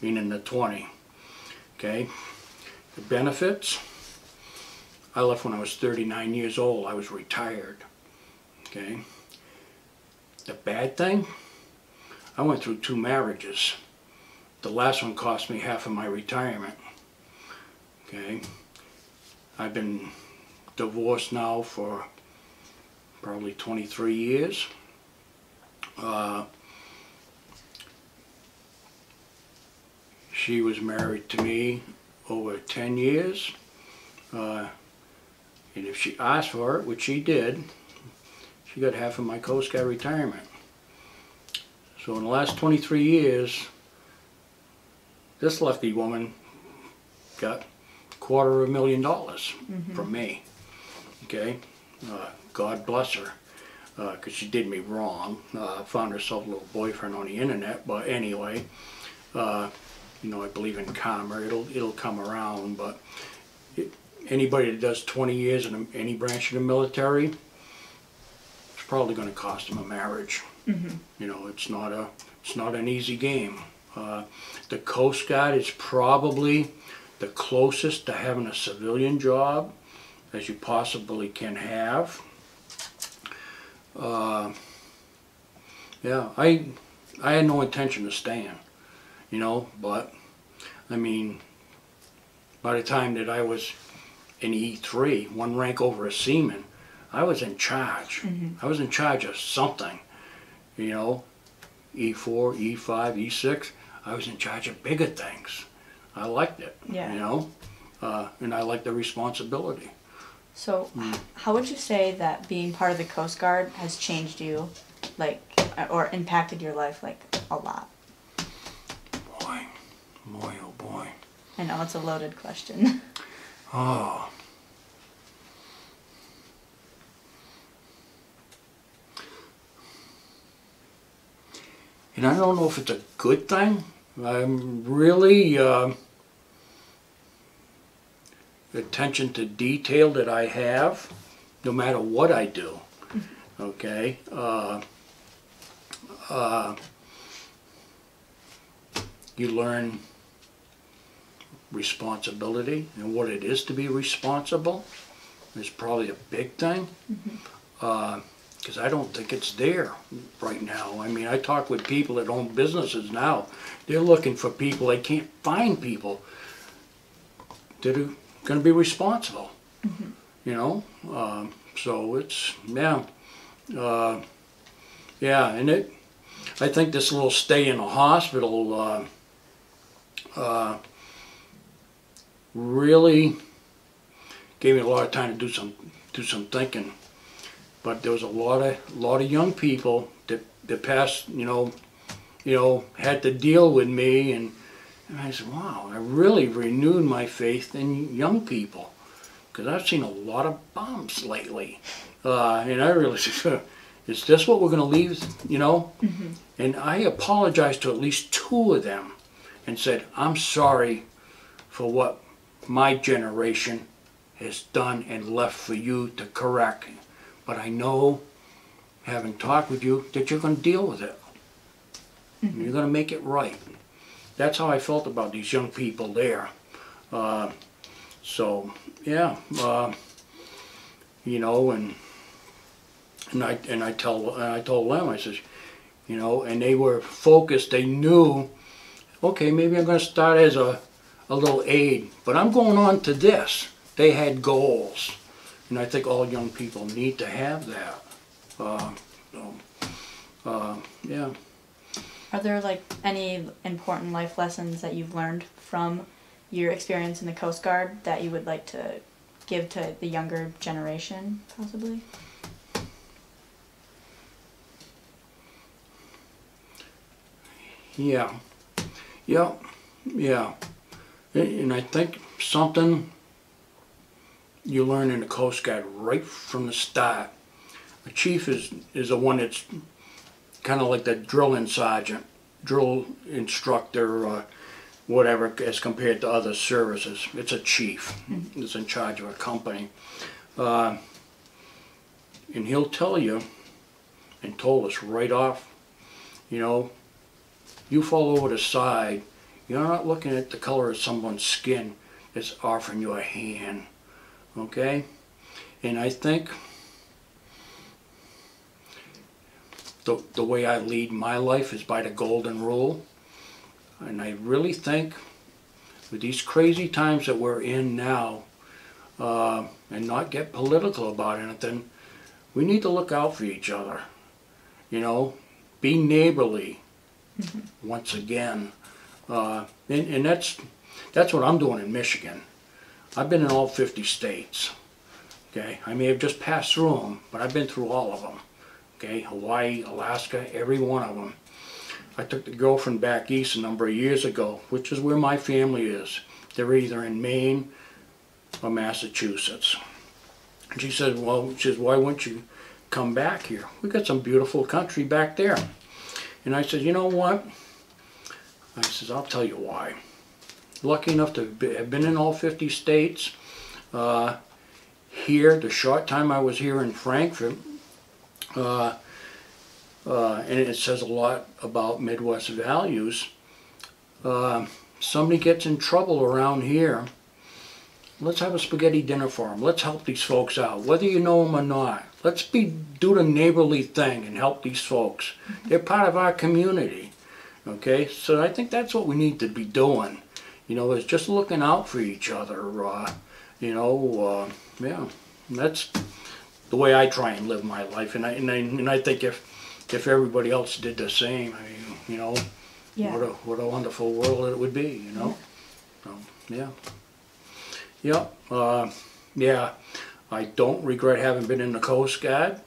meaning the 20. Okay, the benefits. I left when I was 39 years old. I was retired. Okay. The bad thing, I went through two marriages. The last one cost me half of my retirement. Okay. I've been divorced now for probably 23 years. Uh, she was married to me over 10 years. Uh, and if she asked for it, which she did, she got half of my Coast Guard retirement. So in the last 23 years, this lucky woman got a quarter of a million dollars from me. Okay, uh, God bless her, because she did me wrong. Uh, found herself a little boyfriend on the internet, but anyway, uh, you know I believe in karma. It'll it'll come around, but anybody that does 20 years in any branch of the military, it's probably going to cost them a marriage. You know, it's not a it's not an easy game. Uh, the Coast Guard is probably the closest to having a civilian job as you possibly can have. Uh, yeah, I I had no intention of staying, you know, but I mean, by the time that I was in E3, one rank over a seaman, I was in charge. I was in charge of something, you know, E E4, E5, E6. I was in charge of bigger things. I liked it, Yeah. you know, uh, and I liked the responsibility. So, h- how would you say that being part of the Coast Guard has changed you, like, uh, or impacted your life like a lot? Boy, boy, oh boy. I know it's a loaded question. <laughs> Oh. And I don't know if it's a good thing. I'm really uh, attention to detail that I have, no matter what I do. <laughs> Okay, uh, uh, you learn responsibility and what it is to be responsible is probably a big thing. Because I don't think it's there right now. I mean, I talk with people that own businesses now. They're looking for people, they can't find people that are going to be responsible. You know? Um, so it's, yeah. Uh, yeah, and it, I think this little stay in the hospital uh, uh, really gave me a lot of time to do some do some thinking. But there was a lot of lot of young people that that passed, you know, you know, had to deal with me, and, and I said, wow, I really renewed my faith in young people because I've seen a lot of bombs lately, uh, and I really said, is this what we're going to leave, you know? And I apologized to at least two of them, and said, I'm sorry for what my generation has done and left for you to correct. But I know, having talked with you, that you're going to deal with it. And You're going to make it right. That's how I felt about these young people there. Uh, so, yeah, uh, you know, and and I and I tell and I told them I says, you know, and they were focused. They knew, okay, maybe I'm going to start as a a little aid. but I'm going on to this. They had goals, and I think all young people need to have that. Uh, so, uh, yeah. Are there like any important life lessons that you've learned from your experience in the Coast Guard that you would like to give to the younger generation, possibly? Yeah, yeah, yeah. And I think something you learn in the Coast Guard right from the start. A chief is, is the one that's kind of like the drilling sergeant, drill instructor, uh, whatever, as compared to other services. It's a chief that's in charge of a company. Uh, and he'll tell you, and told us right off, you know, you fall over the side, you're not looking at the color of someone's skin that's offering you a hand. Okay? And I think the, the way I lead my life is by the golden rule. And I really think with these crazy times that we're in now, uh, and not get political about anything, we need to look out for each other. You know, be neighborly once again. Uh, and, and that's that's what I'm doing in Michigan. I've been in all 50 states. Okay, I may have just passed through them, but I've been through all of them. Okay, Hawaii, Alaska, every one of them. I took the girlfriend back east a number of years ago, which is where my family is. They're either in Maine or Massachusetts. And she said, well, she says, why wouldn't you come back here? We got some beautiful country back there. And I said, you know what? I says, I'll tell you why. Lucky enough to have been in all 50 states. Uh, here, the short time I was here in Frankfort, uh, uh, and it says a lot about Midwest values. Uh, somebody gets in trouble around here, let's have a spaghetti dinner for them. Let's help these folks out, whether you know them or not. Let's be do the neighborly thing and help these folks. They're part of our community. Okay, so I think that's what we need to be doing. You know, is just looking out for each other. Uh, you know, uh, yeah, And that's the way I try and live my life, and I and I, and I think if if everybody else did the same, I mean, you know, yeah. what a what a wonderful world it would be. You know, so yeah, yep, uh, yeah. I don't regret having been in the Coast Guard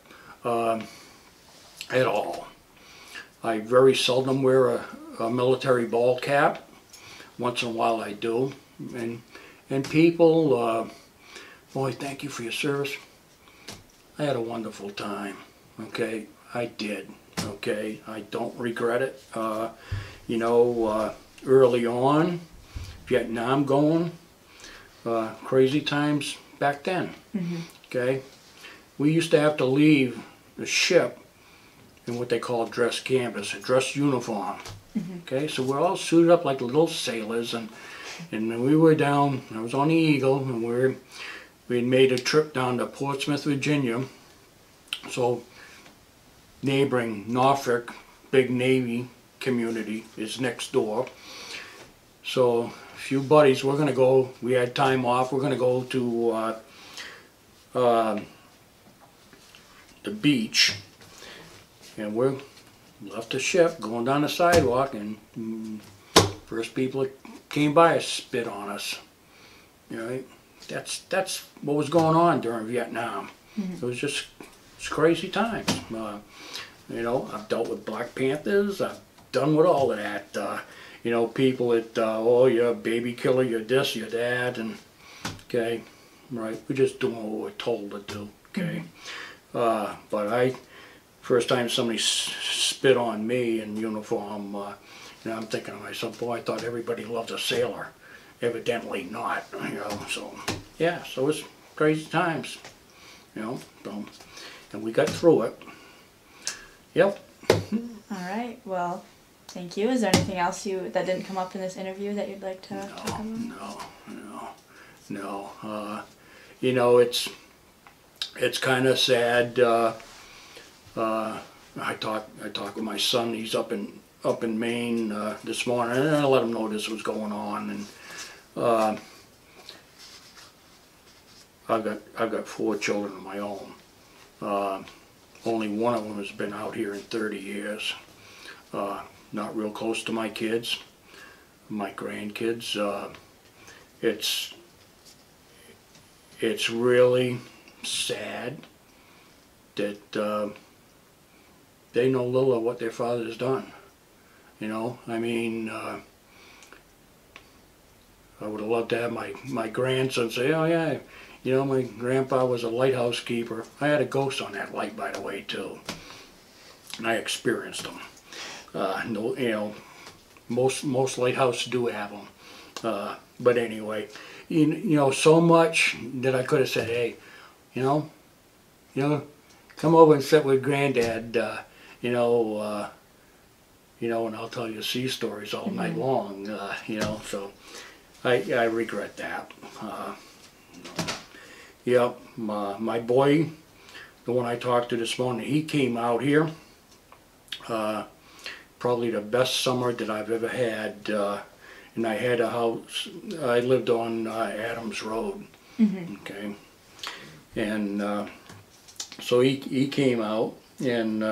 um, at all. I very seldom wear a, a military ball cap. Once in a while I do. And, and people, uh, boy, thank you for your service. I had a wonderful time. Okay, I did. Okay, I don't regret it. Uh, you know, uh, early on, Vietnam going, uh, crazy times back then. Okay, we used to have to leave the ship in what they call dress canvas, a dress uniform. Okay, so we're all suited up like little sailors, and and we were down. I was on the Eagle, and we're we had made a trip down to Portsmouth, Virginia. So neighboring Norfolk, big Navy community is next door. So a few buddies, we're gonna go. We had time off. We're gonna go to uh, uh, the beach, and we're left the ship, going down the sidewalk, and mm, first people that came by spit on us. You know, that's that's what was going on during Vietnam. It was just it's crazy times. Uh, you know, I've dealt with Black Panthers. I've done with all of that. Uh, you know, people that uh, oh you're a baby killer, you're this, you're that, and okay, right. We're just doing what we're told to do. Okay, uh, but I first time somebody s- spit on me in uniform, uh, you know, I'm thinking to myself, boy, I thought everybody loved a sailor. Evidently not, you know, so, yeah, so it's crazy times, you know, so, and we got through it. Yep, <laughs> All right. Well, thank you. Is there anything else you that didn't come up in this interview that you'd like to talk about? no, no, no, uh, you know, it's, it's kinda sad, uh, uh, I talked, I talked with my son, he's up in, up in Maine, uh, this morning, and I let him know this was going on, and, uh, I've got, I've got four children of my own. Uh, only one of them has been out here in thirty years. Uh, not real close to my kids, my grandkids, uh, it's, it's really sad that, they know little of what their father has done. You know, I mean, uh, I would have loved to have my, my grandson say, oh yeah, you know, my grandpa was a lighthouse keeper. I had a ghost on that light, by the way, too. And I experienced them. Uh, no, you know, most, most lighthouses do have them. Uh, but anyway, you, you know, so much that I could have said, hey, you know, you know, come over and sit with granddad, uh, you know, uh, you know, and I'll tell you sea stories all night long, uh, you know, so I, I regret that. Uh, yep, my, my boy, the one I talked to this morning, he came out here. Uh, probably the best summer that I've ever had. Uh, and I had a house, I lived on uh, Adams Road. Okay. And uh, so he, he came out and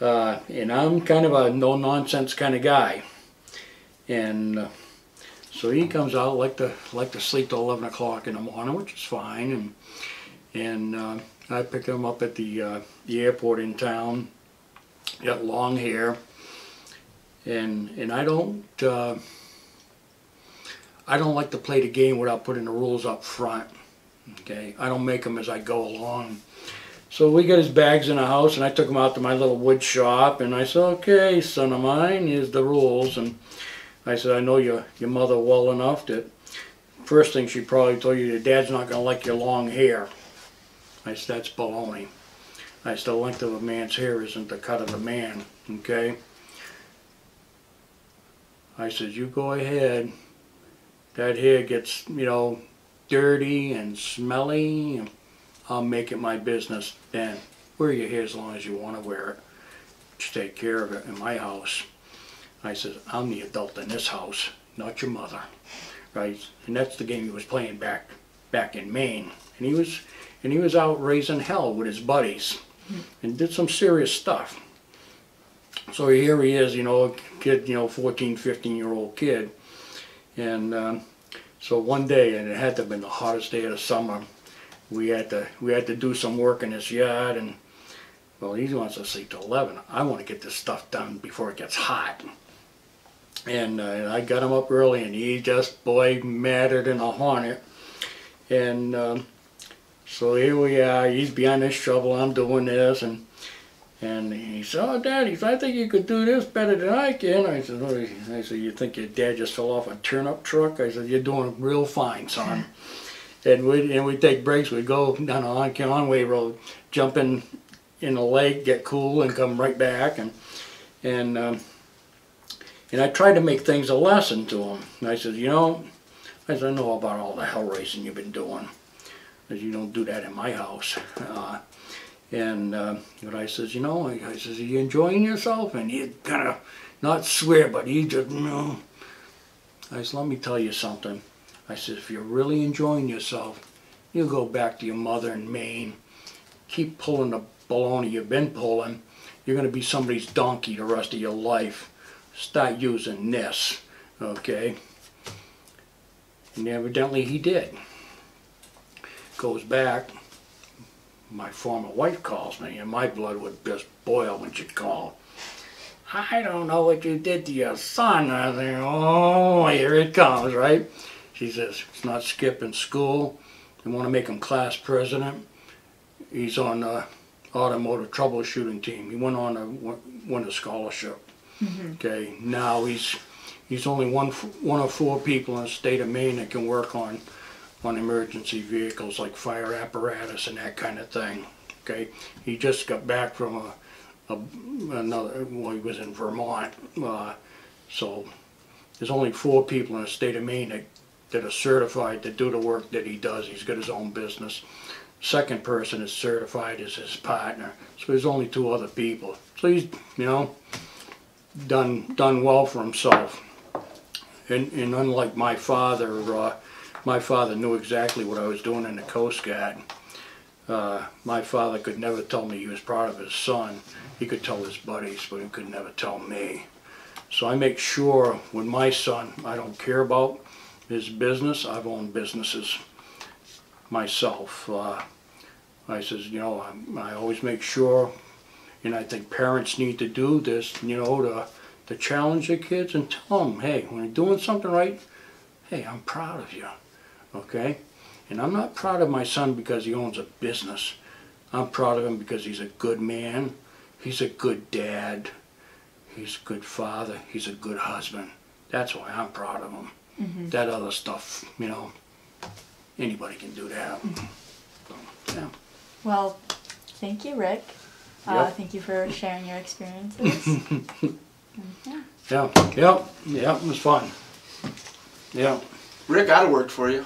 uh, and I'm kind of a no nonsense kind of guy. And uh, so he comes out like to like to sleep till eleven o'clock in the morning, which is fine. And and uh, I picked him up at the uh, the airport in town. Got long hair, and and I don't uh, I don't like to play the game without putting the rules up front. Okay, I don't make them as I go along. So we got his bags in the house, and I took him out to my little wood shop, and I said, "Okay, son of mine, here's the rules." And I said, "I know your your mother well enough that first thing she probably told you, your dad's not gonna like your long hair." I said, "That's baloney." I said, "The length of a man's hair isn't the cut of a man." Okay. I said, "You go ahead. That hair gets, you know, dirty and smelly." And I'll make it my business then. Wear your hair as long as you want to wear it. Just take care of it in my house. I said, I'm the adult in this house, not your mother. Right? And that's the game he was playing back back in Maine. And he was and he was out raising hell with his buddies and did some serious stuff. So here he is, you know, a kid, you know, 14, 15 year old kid. And um, so one day, and it had to have been the hottest day of the summer, we had to we had to do some work in his yard and well he wants to sleep till 11 i want to get this stuff done before it gets hot and, uh, and i got him up early and he just boy mattered in a hornet and um, so here we are he's behind this shovel i'm doing this and and he said, "Oh, Daddy, I think you could do this better than I can." I said, "What?" I said, "You think your dad just fell off a turnip truck?" I said, "You're doing real fine, son." <laughs> and we and we take breaks. We go down on Conway Road, jump in in the lake, get cool, and come right back. And and um, and I tried to make things a lesson to him. And I said, you know, I said, I know about all the hell racing you've been doing. Because you don't do that in my house. Uh, and uh, but I says, you know, I, says, are you enjoying yourself? And he'd kind of not swear, but he just, you know. I said, let me tell you something. I said, if you're really enjoying yourself, you go back to your mother in Maine, keep pulling the baloney you've been pulling. You're going to be somebody's donkey the rest of your life. Start using this, okay? And evidently he did. Goes back, my former wife calls me, and my blood would just boil when she'd call. I don't know what you did to your son. I think, oh, here it comes, right? She says, he's not skipping school. They want to make him class president. He's on the automotive troubleshooting team. He went on to win- a scholarship. Okay, now he's he's only one one of four people in the state of Maine that can work on on emergency vehicles like fire apparatus and that kind of thing. Okay, he just got back from a, a another. Well, he was in Vermont, uh, so there's only four people in the state of Maine that, that are certified to do the work that he does. He's got his own business. Second person is certified as his partner, so there's only two other people. So he's, you know, done done well for himself. And, and unlike my father, uh, my father knew exactly what I was doing in the Coast Guard. Uh, my father could never tell me he was proud of his son. He could tell his buddies, but he could never tell me. So I make sure with my son, I don't care about his business. I've owned businesses myself. Uh, I says, you know, I, I always make sure, and I think parents need to do this, you know, to, to challenge their kids and tell them, hey, when you're doing something right, hey, I'm proud of you, okay? And I'm not proud of my son because he owns a business. I'm proud of him because he's a good man, he's a good dad, he's a good father, he's a good husband. That's why I'm proud of him. That other stuff, you know, anybody can do that. So, yeah. Well, thank you, Rick. Uh, Thank you for <laughs> sharing your experiences. <laughs> Yeah, yeah, yeah, it was fun. Yeah, Rick, I'd have worked for you.